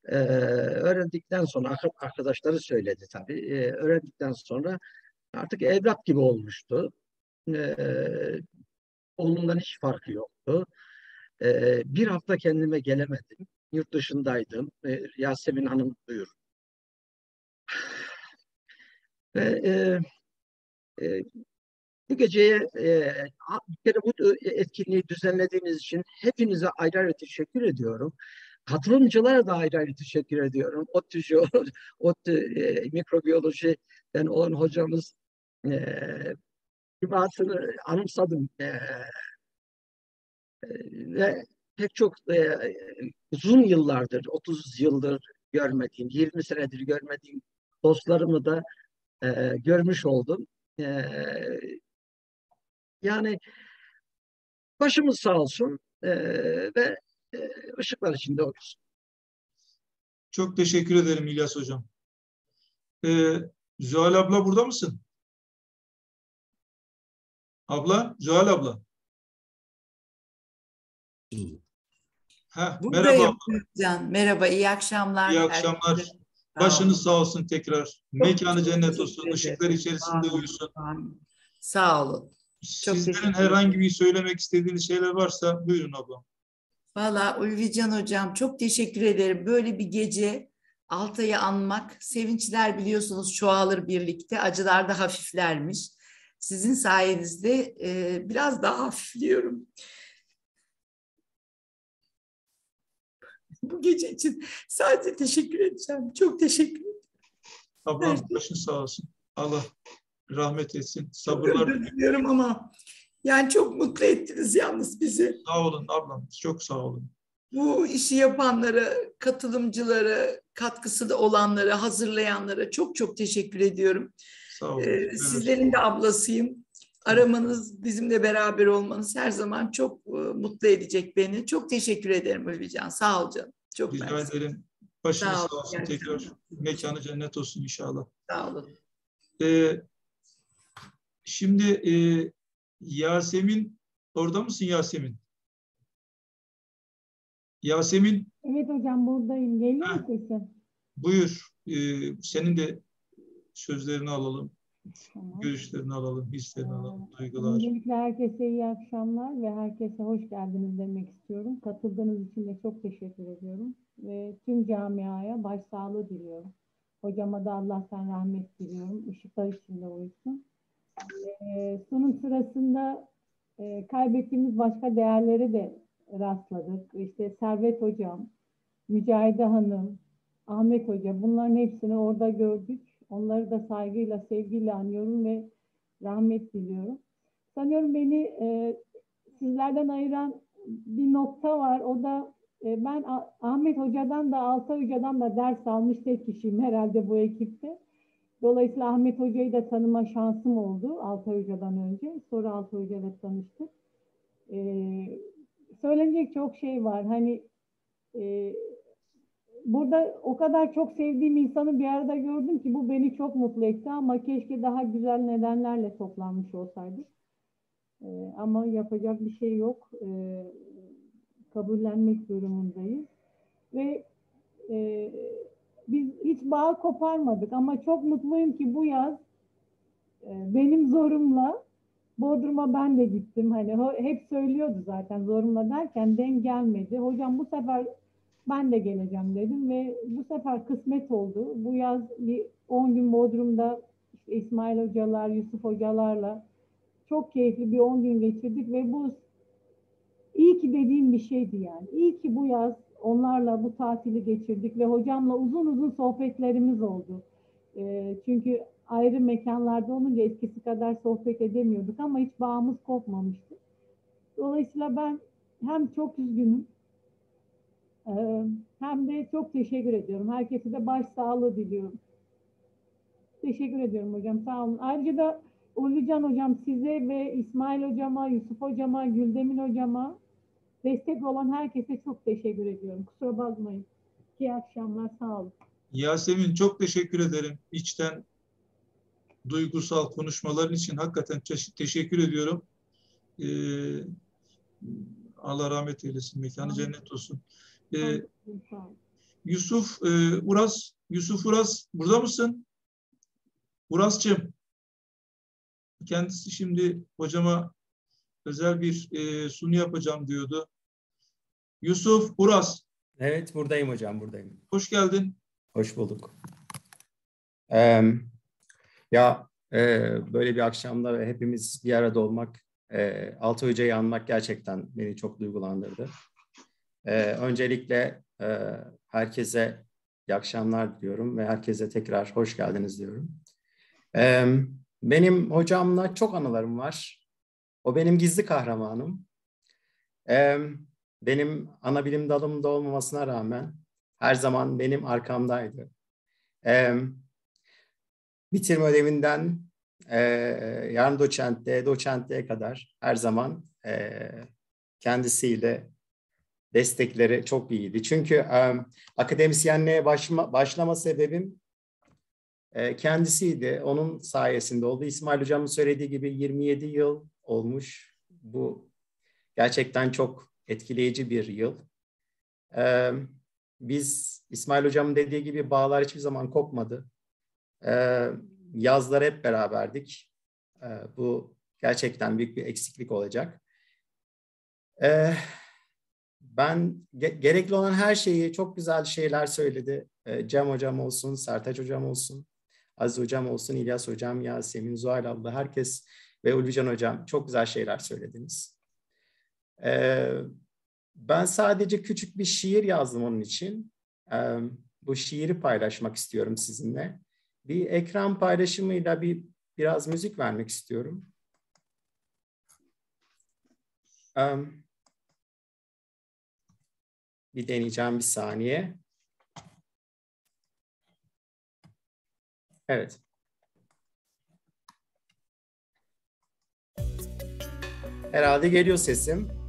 e, öğrendikten sonra arkadaşları söyledi tabii. E, öğrendikten sonra artık evlat gibi olmuştu. E, oğlumdan hiç farkı yoktu. E, bir hafta kendime gelemedim. Yurt dışındaydım. E, Yasemin Hanım buyur. Ve e, e, bu geceye e, bir kere bu etkinliği düzenlediğiniz için hepinize ayrı ayrı teşekkür ediyorum. Katılımcılara da ayrı ayrı teşekkür ediyorum. ODTÜ, ODTÜ e, mikrobiyolojiden olan hocamız e, ibaresini anımsadım. E, ve pek çok e, uzun yıllardır, 30 yıldır görmediğim, 20 senedir görmediğim dostlarımı da e, görmüş oldum. E, yani başımız sağ olsun e, ve e, ışıklar içinde olsun. Çok teşekkür ederim İlyas Hocam. Ee, Zuhal abla burada mısın? Abla, Zuhal abla. Heh, merhaba. Can. Merhaba, iyi akşamlar. İyi akşamlar. Herkese. Başınız sağ olsun tekrar. Mekanı çok cennet teşekkür olsun. Işıklar içerisinde Sağ olun. uyusun. Sağ olun. Çok Sizlerin herhangi bir söylemek istediğiniz şeyler varsa buyurun ablam. Valla Ulvican Hocam çok teşekkür ederim. Böyle bir gece Altay'ı anmak, sevinçler biliyorsunuz çoğalır birlikte, acılar da hafiflermiş. Sizin sayenizde e, biraz daha hafifliyorum. Bu gece için sadece teşekkür edeceğim. Çok teşekkür ederim. Ablam başın sağ olsun. Allah rahmet etsin. Sabırlar. Diliyorum ama yani çok mutlu ettiniz yalnız bizi. Sağ olun ablam. Çok sağ olun. Bu işi yapanlara, katılımcılara, katkısı da olanlara, hazırlayanlara çok çok teşekkür ediyorum. Sağ olun. Ee, sizlerin de ablasıyım. Aramanız, bizimle beraber olmanız her zaman çok e, mutlu edecek beni. Çok teşekkür ederim Ülvican. Sağ ol canım. Çok Rica mersi. ederim. Başınız Sağ sağ, olsun gerçekten. tekrar. Mekanı cennet olsun inşallah. Sağ olun. Ee, şimdi e, Yasemin orada mısın Yasemin? Yasemin Evet hocam buradayım. Geliyor mu sesim? buyur. Ee, senin de sözlerini alalım. görüşlerini alalım, hislerini alalım, duygular. Öncelikle herkese iyi akşamlar ve herkese hoş geldiniz demek istiyorum. Katıldığınız için de çok teşekkür ediyorum. Ve tüm camiaya başsağlığı diliyorum. Hocama da Allah sen rahmet diliyorum. Işıklar içinde uyusun. Ee, sunum sırasında e, kaybettiğimiz başka değerleri de rastladık. İşte Servet Hocam, Mücahide Hanım, Ahmet Hoca bunların hepsini orada gördük. Onları da saygıyla, sevgiyle anıyorum ve rahmet diliyorum. Sanıyorum beni e, sizlerden ayıran bir nokta var. O da e, ben Ahmet Hoca'dan da Altay Hoca'dan da ders almış tek kişiyim herhalde bu ekipte. Dolayısıyla Ahmet Hoca'yı da tanıma şansım oldu Altay Hoca'dan önce. Sonra Altay Hoca'yla tanıştık. E, söylenecek çok şey var. Hani e, burada o kadar çok sevdiğim insanı bir arada gördüm ki bu beni çok mutlu etti ama keşke daha güzel nedenlerle toplanmış olsaydık. Ee, ama yapacak bir şey yok. Ee, kabullenmek durumundayız. Ve e, biz hiç bağ koparmadık ama çok mutluyum ki bu yaz e, benim zorumla Bodrum'a ben de gittim. Hani hep söylüyordu zaten zorumla derken denk gelmedi. Hocam bu sefer ben de geleceğim dedim ve bu sefer kısmet oldu. Bu yaz bir 10 gün Bodrum'da işte İsmail hocalar, Yusuf hocalarla çok keyifli bir 10 gün geçirdik ve bu iyi ki dediğim bir şeydi yani. İyi ki bu yaz onlarla bu tatili geçirdik ve hocamla uzun uzun sohbetlerimiz oldu. Ee, çünkü ayrı mekanlarda olunca eskisi kadar sohbet edemiyorduk ama hiç bağımız kopmamıştı. Dolayısıyla ben hem çok üzgünüm ee, hem de çok teşekkür ediyorum. Herkese de başsağlığı diliyorum. Teşekkür ediyorum hocam. Sağ olun. Ayrıca da Ulvican hocam size ve İsmail hocama, Yusuf hocama, Güldemin hocama destek olan herkese çok teşekkür ediyorum. Kusura bakmayın. İyi akşamlar. Sağ olun. Yasemin çok teşekkür ederim. İçten duygusal konuşmaların için hakikaten teş- teşekkür ediyorum. Ee, Allah rahmet eylesin. Mekanı cennet olsun. Ee. Yusuf e, Uras, Yusuf Uras burada mısın? Uras'cığım. Kendisi şimdi hocama özel bir e, sunu yapacağım diyordu. Yusuf Uras, Evet buradayım hocam buradayım. hoş geldin. Hoş bulduk. Ee, ya e, böyle bir akşamda hepimiz bir arada olmak, e, Altı Hoca'yı anmak gerçekten beni çok duygulandırdı. Ee, öncelikle e, herkese iyi akşamlar diliyorum ve herkese tekrar hoş geldiniz diyorum. Ee, benim hocamla çok anılarım var. O benim gizli kahramanım. Ee, benim ana bilim dalımda olmamasına rağmen her zaman benim arkamdaydı. Ee, bitirme ödevinden e, yarın doçentte, doçentliğe kadar her zaman e, kendisiyle destekleri çok iyiydi. Çünkü e, akademisyenliğe başlama, başlama sebebim e, kendisiydi. Onun sayesinde oldu. İsmail Hocam'ın söylediği gibi 27 yıl olmuş. Bu gerçekten çok etkileyici bir yıl. Ee, biz İsmail Hocam'ın dediği gibi bağlar hiçbir zaman kopmadı. Ee, yazlar hep beraberdik. Ee, bu gerçekten büyük bir eksiklik olacak. Ee, ben ge- gerekli olan her şeyi çok güzel şeyler söyledi. Ee, Cem Hocam olsun, Sertaç Hocam olsun, Aziz Hocam olsun, İlyas Hocam, Yasemin, Zuhal abla, herkes ve Ulvican Hocam çok güzel şeyler söylediniz. Ee, ben sadece küçük bir şiir yazdım onun için. Ee, bu şiiri paylaşmak istiyorum sizinle. Bir ekran paylaşımıyla bir biraz müzik vermek istiyorum. Ee, bir deneyeceğim bir saniye. Evet. Herhalde geliyor sesim.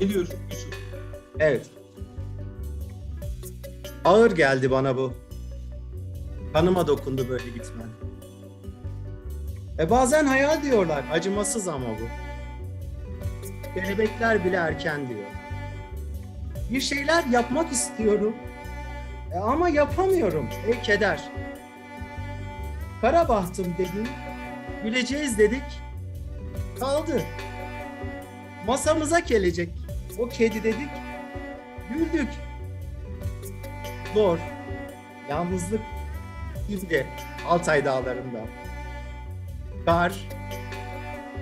Geliyor Yusuf. Evet. Ağır geldi bana bu. Kanıma dokundu böyle gitmen. E bazen hayal diyorlar, acımasız ama bu. Kelebekler bile erken diyor. Bir şeyler yapmak istiyorum. E ama yapamıyorum. Ey keder. Kara bahtım dediğin Güleceğiz dedik. Kaldı. Masamıza gelecek. O kedi dedik. Güldük. Zor. Yalnızlık gibi Altay dağlarında. Kar,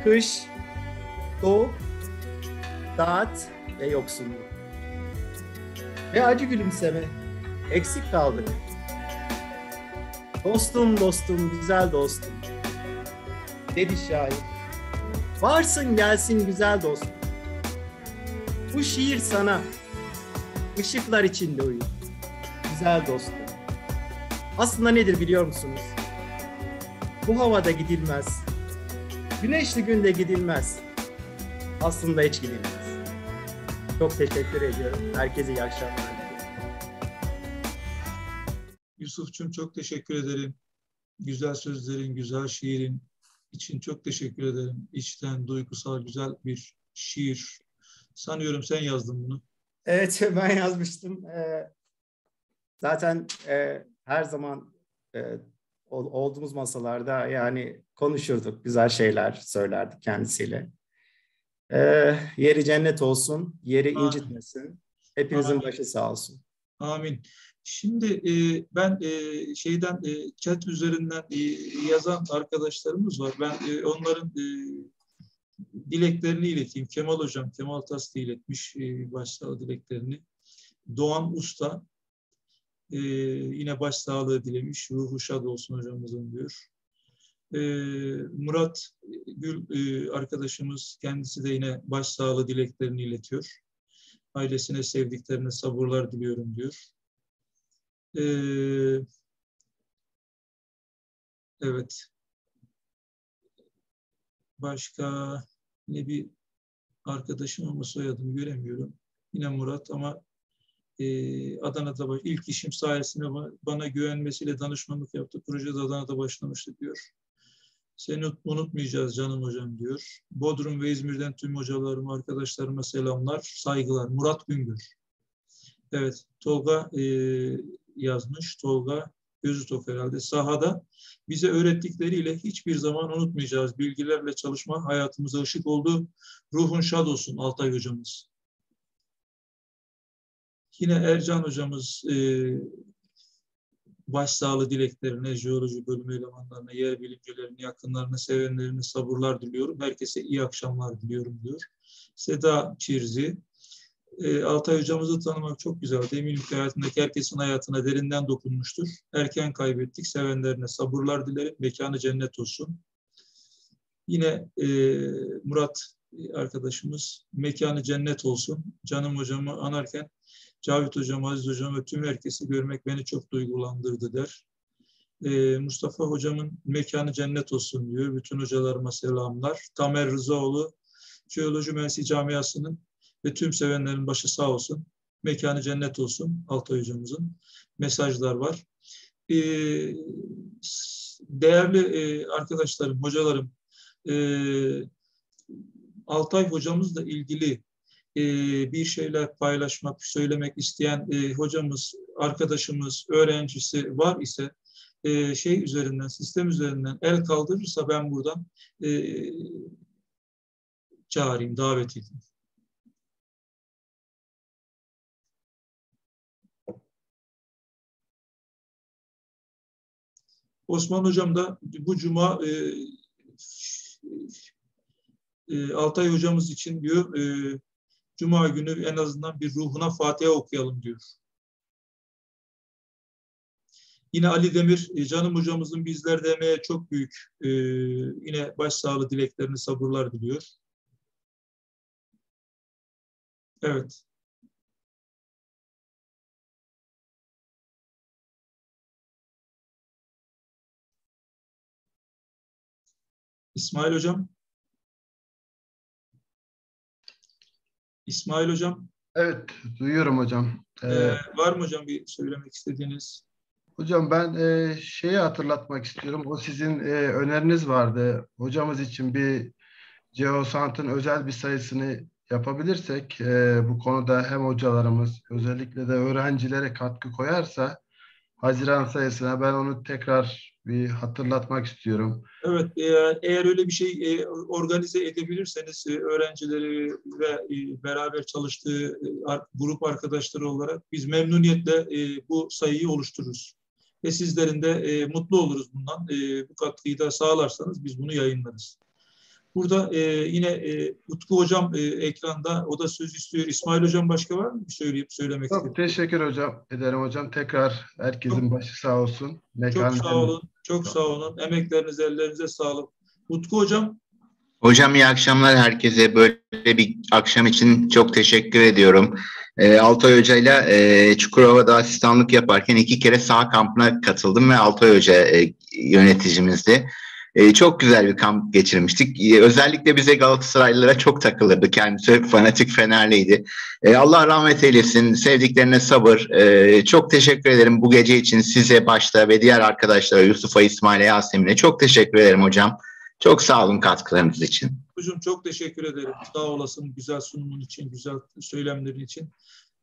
kış, soğuk, dağıt ve yoksunluk. Ve acı gülümseme. Eksik kaldık. Dostum dostum güzel dostum. Dedi şair. Varsın gelsin güzel dostum. Bu şiir sana. Işıklar içinde uyu. Güzel dostum. Aslında nedir biliyor musunuz? Bu havada gidilmez. Güneşli günde gidilmez. Aslında hiç gidilmez. Çok teşekkür ediyorum. Herkese iyi akşamlar. Yusuf'cum çok teşekkür ederim. Güzel sözlerin, güzel şiirin için çok teşekkür ederim. İçten, duygusal, güzel bir şiir. Sanıyorum sen yazdın bunu. Evet ben yazmıştım. Ee, zaten e, her zaman e, ol- olduğumuz masalarda yani konuşurduk, güzel şeyler söylerdik kendisiyle. Ee, yeri cennet olsun, yeri Amin. incitmesin. Hepinizin Amin. başı sağ olsun. Amin. Şimdi e, ben e, şeyden e, chat üzerinden e, yazan arkadaşlarımız var. Ben e, onların e, dileklerini ileteyim. Kemal Hocam, Kemal Taslı iletmiş e, başsağlığı dileklerini. Doğan Usta e, yine başsağlığı dilemiş. Ruhu şad olsun hocamızın diyor. E, Murat Gül e, arkadaşımız kendisi de yine başsağlığı dileklerini iletiyor. Ailesine, sevdiklerine sabırlar diliyorum diyor. Ee, evet. Başka ne bir arkadaşım ama soyadını göremiyorum. Yine Murat ama e, Adana'da baş, ilk işim sayesinde ba- bana güvenmesiyle danışmanlık yaptı. Projede Adana'da başlamıştı diyor. Seni unut- unutmayacağız canım hocam diyor. Bodrum ve İzmir'den tüm hocalarıma, arkadaşlarıma selamlar, saygılar. Murat Güngör. Evet, Tolga e, yazmış. Tolga gözü tok herhalde. Sahada bize öğrettikleriyle hiçbir zaman unutmayacağız. Bilgilerle çalışma hayatımıza ışık oldu. Ruhun şad olsun Altay hocamız. Yine Ercan hocamız e, başsağlığı dileklerine, jeoloji bölümü elemanlarına, yer bilimcilerine, yakınlarına, sevenlerine sabırlar diliyorum. Herkese iyi akşamlar diliyorum diyor. Seda Çirzi, e, Altay hocamızı tanımak çok güzeldi. Eminim ki hayatındaki herkesin hayatına derinden dokunmuştur. Erken kaybettik. Sevenlerine sabırlar dilerim. Mekanı cennet olsun. Yine e, Murat e, arkadaşımız mekanı cennet olsun. Canım hocamı anarken Cavit hocam, Aziz hocam ve tüm herkesi görmek beni çok duygulandırdı der. E, Mustafa hocamın mekanı cennet olsun diyor. Bütün hocalarıma selamlar. Tamer Rızaoğlu, Jeoloji Mühendisliği Camiası'nın ve tüm sevenlerin başı sağ olsun. Mekanı cennet olsun Altay hocamızın mesajlar var. Ee, değerli e, arkadaşlarım, hocalarım, e, Altay hocamızla ilgili e, bir şeyler paylaşmak, söylemek isteyen hocamız, arkadaşımız, öğrencisi var ise şey üzerinden, sistem üzerinden el kaldırırsa ben buradan e, çağırayım, davet edeyim. Osman Hocam da bu cuma e, e, Altay Hocamız için diyor e, cuma günü en azından bir ruhuna Fatiha okuyalım diyor. Yine Ali Demir, e, canım hocamızın bizler demeye çok büyük e, yine başsağlığı dileklerini sabırlar diliyor. Evet. İsmail Hocam. İsmail Hocam. Evet, duyuyorum hocam. Ee, Ee, var mı hocam bir söylemek istediğiniz? hocam ben e, şeyi hatırlatmak istiyorum. O sizin e, öneriniz vardı. Hocamız için bir Geosant'ın özel bir sayısını yapabilirsek e, bu konuda hem hocalarımız özellikle de öğrencilere katkı koyarsa Haziran sayısına ben onu tekrar bir hatırlatmak istiyorum. Evet, eğer, eğer öyle bir şey e, organize edebilirseniz e, öğrencileri ve e, beraber çalıştığı e, grup arkadaşları olarak biz memnuniyetle e, bu sayıyı oluştururuz. Ve sizlerin de e, mutlu oluruz bundan. E, bu katkıyı da sağlarsanız biz bunu yayınlarız. Burada e, yine e, Utku Hocam e, ekranda, o da söz istiyor. İsmail Hocam başka var mı bir söyleyip söylemek Çok teşekkür hocam ederim hocam. Tekrar herkesin başı sağ olsun. Çok Mekanı sağ olun, çok sağ olun. Emeklerinize, ellerinize sağlık. Utku Hocam, Hocam iyi akşamlar herkese. Böyle bir akşam için çok teşekkür ediyorum. Ee, Altay Hoca'yla e, Çukurova'da asistanlık yaparken iki kere sağ kampına katıldım ve Altay Hoca e, yöneticimizdi. E, çok güzel bir kamp geçirmiştik. E, özellikle bize Galatasaraylılara çok takılırdı. Kendisi fanatik Fenerliydi. E, Allah rahmet eylesin. Sevdiklerine sabır. E, çok teşekkür ederim bu gece için size başta ve diğer arkadaşlara Yusuf'a, İsmail'e, Yasemin'e çok teşekkür ederim hocam. Çok sağ olun katkılarınız için. hocam çok teşekkür ederim. Sağ olasın güzel sunumun için, güzel söylemlerin için.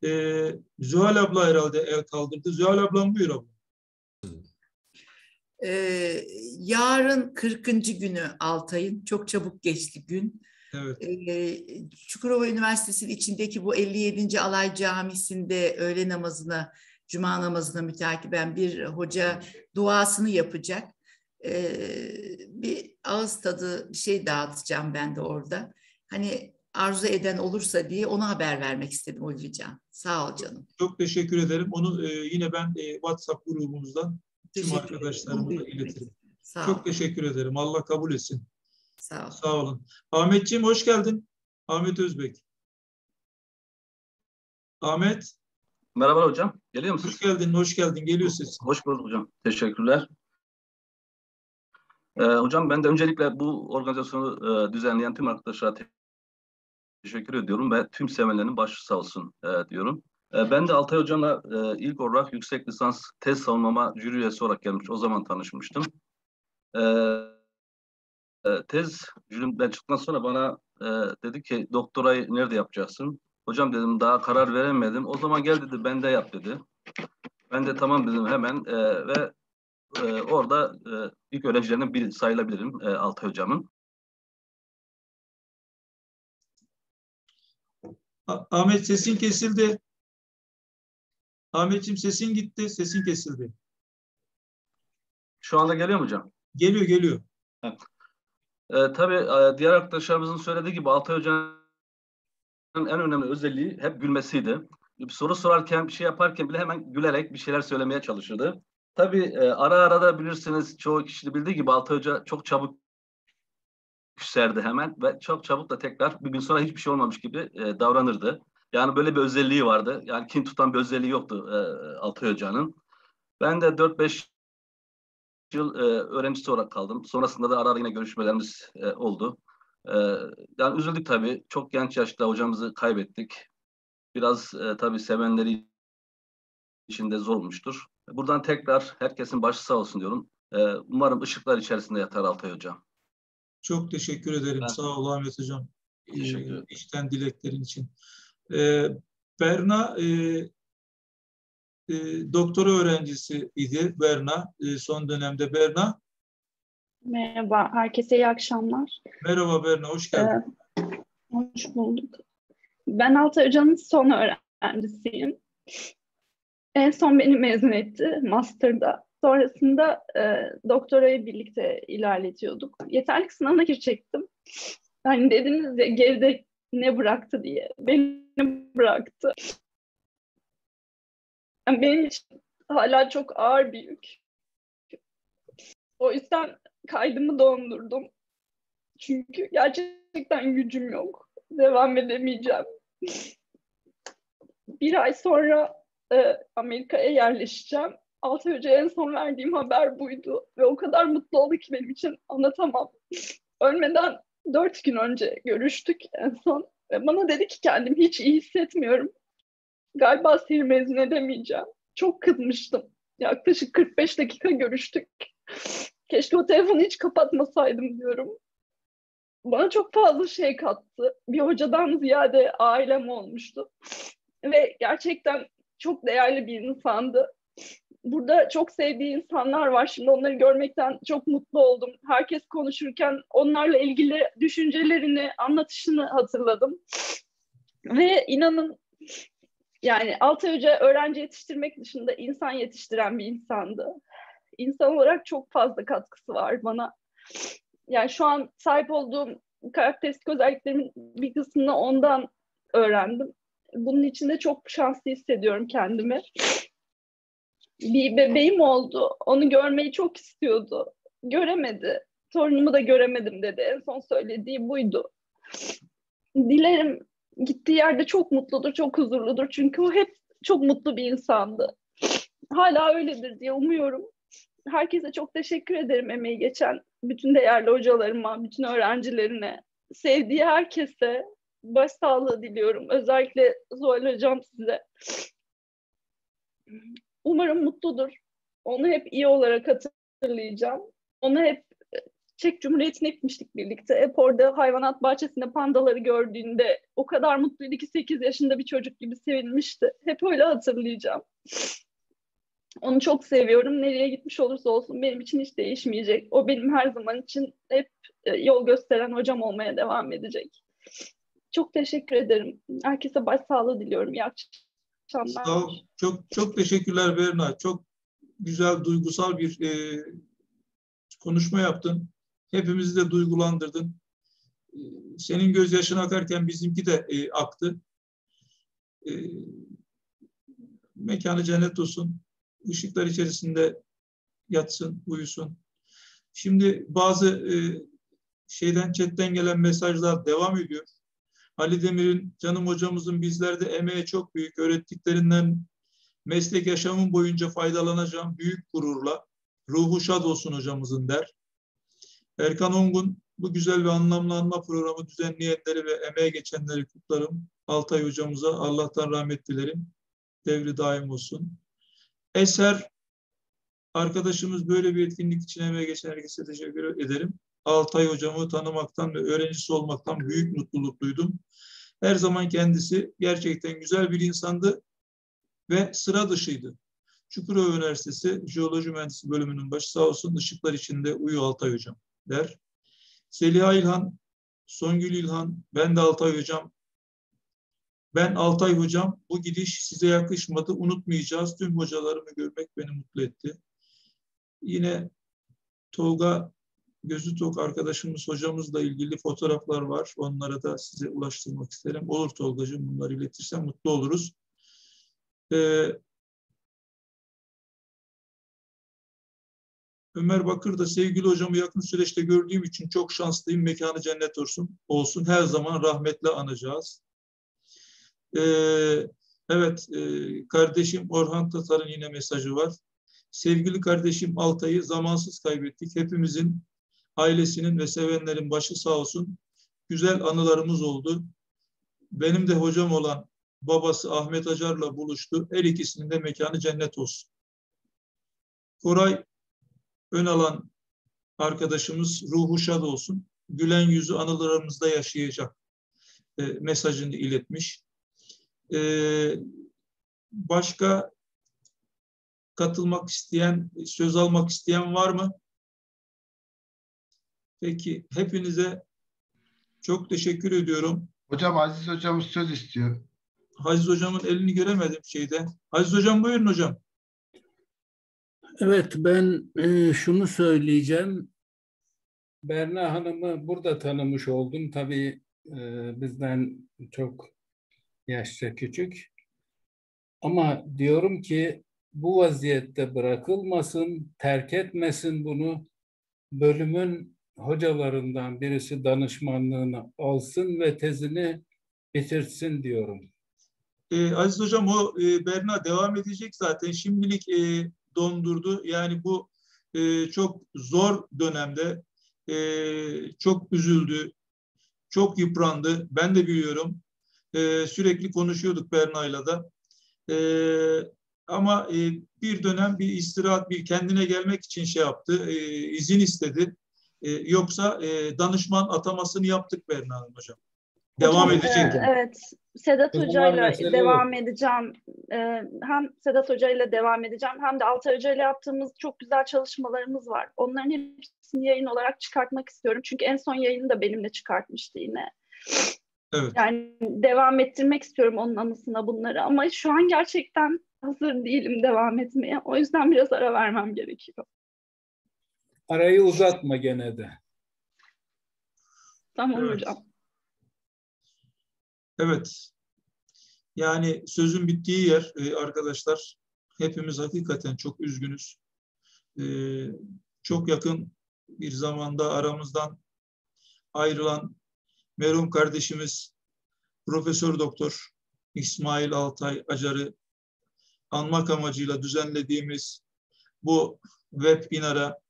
Ee, Zühal abla herhalde el kaldırdı. Zühal ablam buyur abla. Ee, yarın 40. günü Altay'ın. Çok çabuk geçti gün. Evet. Ee, Çukurova Üniversitesi'nin içindeki bu 57. Alay Camisi'nde öğle namazına, cuma namazına mütakiben bir hoca duasını yapacak. Ee, bir ağız tadı bir şey dağıtacağım ben de orada. Hani arzu eden olursa diye ona haber vermek istedim Ulvican. Sağ ol canım. Çok teşekkür ederim. Onu e, yine ben e, WhatsApp grubumuzdan tüm Teşekkür arkadaşlarıma da ederim. iletirim. Sağ. Çok teşekkür ederim. Allah kabul etsin. Sağ ol. Sağ olun. Ahmetciğim hoş geldin. Ahmet Özbek. Ahmet. Merhaba hocam. Geliyor musunuz? Hoş geldin, hoş geldin. Geliyor sesin. Hoş bulduk hocam. Teşekkürler. Ee, hocam ben de öncelikle bu organizasyonu e, düzenleyen tüm arkadaşlara te- teşekkür ediyorum ve tüm sevenlerin başı sağ olsun e, diyorum. E, ben de Altay hocamla e, ilk olarak yüksek lisans tez savunmama jüri üyesi olarak gelmiş. O zaman tanışmıştım. E, e, tez jürimden çıktıktan sonra bana e, dedi ki doktorayı nerede yapacaksın? Hocam dedim daha karar veremedim. O zaman gel dedi bende yap dedi. Ben de tamam dedim hemen ve orada ilk öğrencilerinden biri sayılabilirim Altay hocamın. Ah- Ahmet sesin kesildi. Ahmetciğim sesin gitti, sesin kesildi. Şu anda geliyor mu hocam? Geliyor, geliyor. E, tabii e, diğer arkadaşlarımızın söylediği gibi Altay Hoca'nın en önemli özelliği hep gülmesiydi. Bir soru sorarken, bir şey yaparken bile hemen gülerek bir şeyler söylemeye çalışırdı. Tabii e, ara ara da bilirsiniz çoğu kişi de bildiği gibi Altay Hoca çok çabuk küserdi hemen ve çok çabuk da tekrar bir gün sonra hiçbir şey olmamış gibi e, davranırdı. Yani böyle bir özelliği vardı. Yani kin tutan bir özelliği yoktu e, Altay Hoca'nın. Ben de 4-5 yıl e, öğrencisi olarak kaldım. Sonrasında da ara ara yine görüşmelerimiz e, oldu. E, yani üzüldük tabii. Çok genç yaşta hocamızı kaybettik. Biraz e, tabii sevenleri için de zor olmuştur. Buradan tekrar herkesin başı sağ olsun diyorum. E, umarım ışıklar içerisinde yatar Altay Hocam. Çok teşekkür ederim. Ben- Sağ ol Ahmet Hocam. Teşekkür Ee, ederim. içten dileklerin için. Ee, Berna e, e, doktora öğrencisi idi. Berna. E, son dönemde Berna. Merhaba, herkese iyi akşamlar. Merhaba Berna, hoş geldin. Ee, hoş bulduk. Ben Altay Hoca'nın son öğrencisiyim. En son beni mezun etti master'da. Sonrasında e, doktorayı birlikte ilerletiyorduk. Yeterlik sınavına girecektim. Hani dediniz ya geride ne bıraktı diye. Beni bıraktı. Yani benim için hala çok ağır bir yük. O yüzden kaydımı dondurdum. Çünkü gerçekten gücüm yok. Devam edemeyeceğim. Bir ay sonra e, Amerika'ya yerleşeceğim. Altay Hoca'ya en son verdiğim haber buydu. Ve o kadar mutlu oldu ki benim için anlatamam. Ölmeden dört gün önce görüştük en son. Bana dedi ki kendimi hiç iyi hissetmiyorum. Galiba seni mezun edemeyeceğim. Çok kızmıştım. Yaklaşık 45 dakika görüştük. Keşke o telefonu hiç kapatmasaydım diyorum. Bana çok fazla şey kattı. Bir hocadan ziyade ailem olmuştu. Ve gerçekten çok değerli bir insandı. Burada çok sevdiği insanlar var. Şimdi onları görmekten çok mutlu oldum. Herkes konuşurken onlarla ilgili düşüncelerini, anlatışını hatırladım. Ve inanın yani Altay Hoca öğrenci yetiştirmek dışında insan yetiştiren bir insandı. İnsan olarak çok fazla katkısı var bana. Yani şu an sahip olduğum karakteristik özelliklerimin bir kısmını ondan öğrendim. Bunun için de çok şanslı hissediyorum kendimi. Bir bebeğim oldu. Onu görmeyi çok istiyordu. Göremedi. Torunumu da göremedim dedi. En son söylediği buydu. Dilerim gittiği yerde çok mutludur, çok huzurludur. Çünkü o hep çok mutlu bir insandı. Hala öyledir diye umuyorum. Herkese çok teşekkür ederim emeği geçen bütün değerli hocalarıma, bütün öğrencilerine, sevdiği herkese başsağlığı diliyorum. Özellikle Zuhal Hocam size. Umarım mutludur. Onu hep iyi olarak hatırlayacağım. Onu hep Çek Cumhuriyeti'ne gitmiştik birlikte. Hep orada hayvanat bahçesinde pandaları gördüğünde o kadar mutluydu ki 8 yaşında bir çocuk gibi sevinmişti. Hep öyle hatırlayacağım. Onu çok seviyorum. Nereye gitmiş olursa olsun benim için hiç değişmeyecek. O benim her zaman için hep e, yol gösteren hocam olmaya devam edecek. Çok teşekkür ederim. Herkese başsağlığı diliyorum. İyi akşamlar. Sağ ol. Çok çok teşekkürler Berna. Çok güzel, duygusal bir e, konuşma yaptın. Hepimizi de duygulandırdın. E, senin gözyaşın akarken bizimki de e, aktı. E, mekanı cennet olsun. Işıklar içerisinde yatsın, uyusun. Şimdi bazı e, şeyden chatten gelen mesajlar devam ediyor. Ali Demir'in, canım hocamızın bizlerde emeği çok büyük. Öğrettiklerinden meslek yaşamım boyunca faydalanacağım büyük gururla. Ruhu şad olsun hocamızın der. Erkan Ongun bu güzel ve anlamlanma programı düzenleyenleri ve emeğe geçenleri kutlarım. Altay hocamıza Allah'tan rahmet dilerim. Devri daim olsun. Eser arkadaşımız böyle bir etkinlik için emeğe geçen herkese teşekkür ederim. Altay hocamı tanımaktan ve öğrencisi olmaktan büyük mutluluk duydum. Her zaman kendisi gerçekten güzel bir insandı ve sıra dışıydı. Çukurova Üniversitesi Jeoloji Mühendisi bölümünün başı sağ olsun ışıklar içinde uyu Altay hocam der. Seliha İlhan, Songül İlhan, ben de Altay hocam. Ben Altay hocam, bu gidiş size yakışmadı, unutmayacağız. Tüm hocalarımı görmek beni mutlu etti. Yine Tolga Gözü Tok arkadaşımız, hocamızla ilgili fotoğraflar var. Onlara da size ulaştırmak isterim. Olur Tolgacığım, bunları iletirsen mutlu oluruz. Ee, Ömer Bakır da sevgili hocamı yakın süreçte gördüğüm için çok şanslıyım. Mekanı cennet olsun. olsun. Her zaman rahmetle anacağız. Ee, evet, e, kardeşim Orhan Tatar'ın yine mesajı var. Sevgili kardeşim Altay'ı zamansız kaybettik. Hepimizin, ailesinin ve sevenlerin başı sağ olsun. Güzel anılarımız oldu. Benim de hocam olan babası Ahmet Acar'la buluştu. Her ikisinin de mekanı cennet olsun. Koray Önalan arkadaşımız ruhu şad olsun. Gülen yüzü anılarımızda yaşayacak e, mesajını iletmiş. E, başka katılmak isteyen, söz almak isteyen var mı? Peki, hepinize çok teşekkür ediyorum. Hocam Aziz hocamız söz istiyor. Aziz hocamın elini göremedim şeyde. Aziz hocam buyurun hocam. Evet ben e, şunu söyleyeceğim. Berna Hanım'ı burada tanımış oldum. Tabii e, bizden çok yaşça küçük. Ama diyorum ki bu vaziyette bırakılmasın, terk etmesin bunu. Bölümün hocalarından birisi danışmanlığını alsın ve tezini bitirsin diyorum. Ee, Aziz Hocam o e, Berna devam edecek zaten. Şimdilik e, dondurdu. Yani bu e, çok zor dönemde e, çok üzüldü, çok yıprandı. Ben de biliyorum. E, sürekli konuşuyorduk Berna'yla da. E, ama e, bir dönem bir istirahat, bir kendine gelmek için şey yaptı, e, izin istedi. E, yoksa e, danışman atamasını yaptık Berna Hanım hocam. Devam Hocam, edecek. e, Evet. Sedat Hoca'yla mesele devam o. edeceğim. Ee, hem Sedat Hoca'yla devam edeceğim hem de Altay Hoca'yla yaptığımız çok güzel çalışmalarımız var. Onların hepsini yayın olarak çıkartmak istiyorum. Çünkü en son yayını da benimle çıkartmıştı yine. Evet. Yani devam ettirmek istiyorum onun anısına bunları ama şu an gerçekten hazır değilim devam etmeye. O yüzden biraz ara vermem gerekiyor. Arayı uzatma gene de. Tamam Evet. hocam. Evet. Yani sözün bittiği yer e, arkadaşlar hepimiz hakikaten çok üzgünüz. E, çok yakın bir zamanda aramızdan ayrılan merhum kardeşimiz Profesör Doktor İsmail Altay Acar'ı anmak amacıyla düzenlediğimiz bu webinara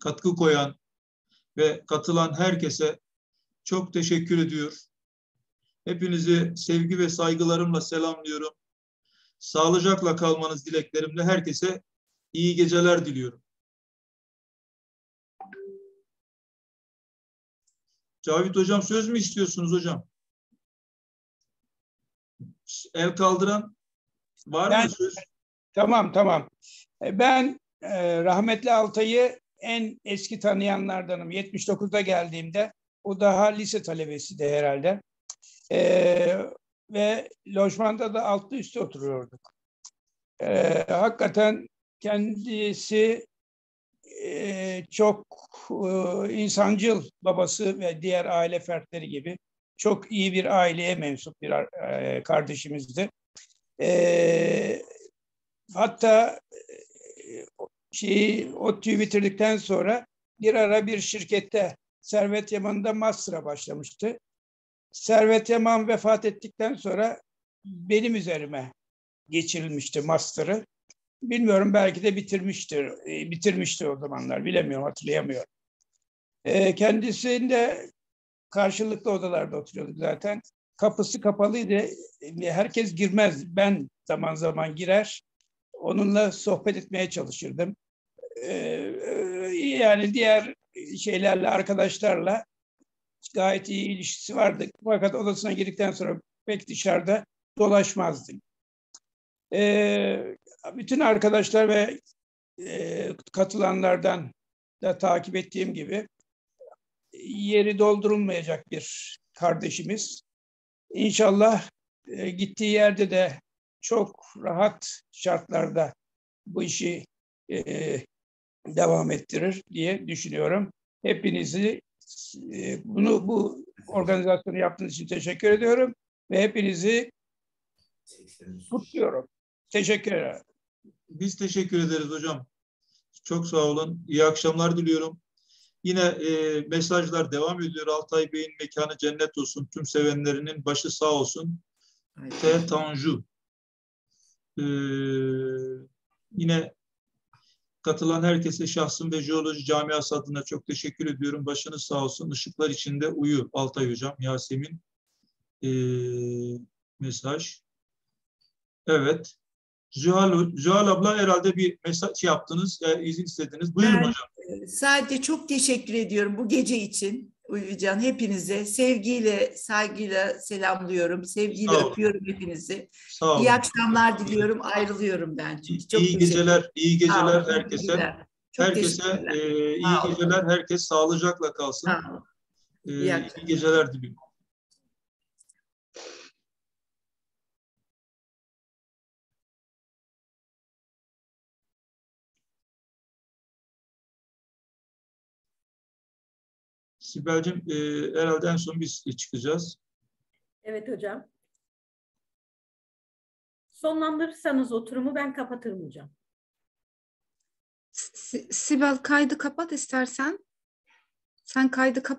katkı koyan ve katılan herkese çok teşekkür ediyor. Hepinizi sevgi ve saygılarımla selamlıyorum. Sağlıcakla kalmanız dileklerimle herkese iyi geceler diliyorum. Cavit Hocam söz mü istiyorsunuz hocam? El kaldıran var Ben- mı söz? Tamam tamam. E, Ben e, rahmetli Altay'ı en eski tanıyanlardanım. 79'da geldiğimde o daha lise talebesiydi herhalde. E, ve lojmanda da altlı üstü oturuyorduk. E, hakikaten kendisi e, çok e, insancıl babası ve diğer aile fertleri gibi çok iyi bir aileye mensup bir e, kardeşimizdi. E, hatta şeyi ODTÜ'yü bitirdikten sonra bir ara bir şirkette Servet Yaman'da master'a başlamıştı. Servet Yaman vefat ettikten sonra benim üzerime geçirilmişti master'ı. Bilmiyorum belki de bitirmiştir, e, bitirmişti o zamanlar bilemiyorum hatırlayamıyorum. E, kendisinde karşılıklı odalarda oturuyorduk zaten. Kapısı kapalıydı. E, Herkes girmez. Ben zaman zaman girer. Onunla sohbet etmeye çalışırdım. E, e, yani diğer şeylerle, arkadaşlarla gayet iyi ilişkisi vardı. Fakat odasına girdikten sonra pek dışarıda dolaşmazdı. E, bütün arkadaşlar ve e, katılanlardan da takip ettiğim gibi yeri doldurulmayacak bir kardeşimiz. İnşallah e, gittiği yerde de çok rahat şartlarda bu işi e, devam ettirir diye düşünüyorum. Hepinizi e, bunu bu organizasyonu yaptığınız için teşekkür ediyorum ve hepinizi kutluyorum. Teşekkür ederim. Biz teşekkür ederiz hocam. Çok sağ olun. İyi akşamlar diliyorum. Yine e, mesajlar devam ediyor. Altay Bey'in mekanı cennet olsun. Tüm sevenlerinin başı sağ olsun. T. Tanju. Ee, yine katılan herkese şahsım ve jeoloji camiası adına çok teşekkür ediyorum. Başınız sağ olsun. Işıklar içinde uyu Altay Hocam. Yasemin ee, mesaj. Evet. Zühal, Zühal abla herhalde bir mesaj yaptınız, e, izin istediniz. Buyurun Ben, hocam. e, Sadece çok teşekkür ediyorum bu gece için Ulvican hepinize sevgiyle, saygıyla selamlıyorum. Sevgiyle Sağ olun. öpüyorum hepinizi. Sağ olun. İyi akşamlar diliyorum. Ayrılıyorum ben çünkü. Çok iyi geceler, iyi geceler herkese. geceler. Çok herkese e, iyi geceler. Herkes sağlıcakla kalsın. Sağ olun. E, İyi iyi geceler diliyorum. Sibel'cim e, herhalde en son biz çıkacağız. Evet hocam. Sonlandırırsanız oturumu ben kapatırım hocam. Si- Sibel kaydı kapat istersen. Sen kaydı kapat.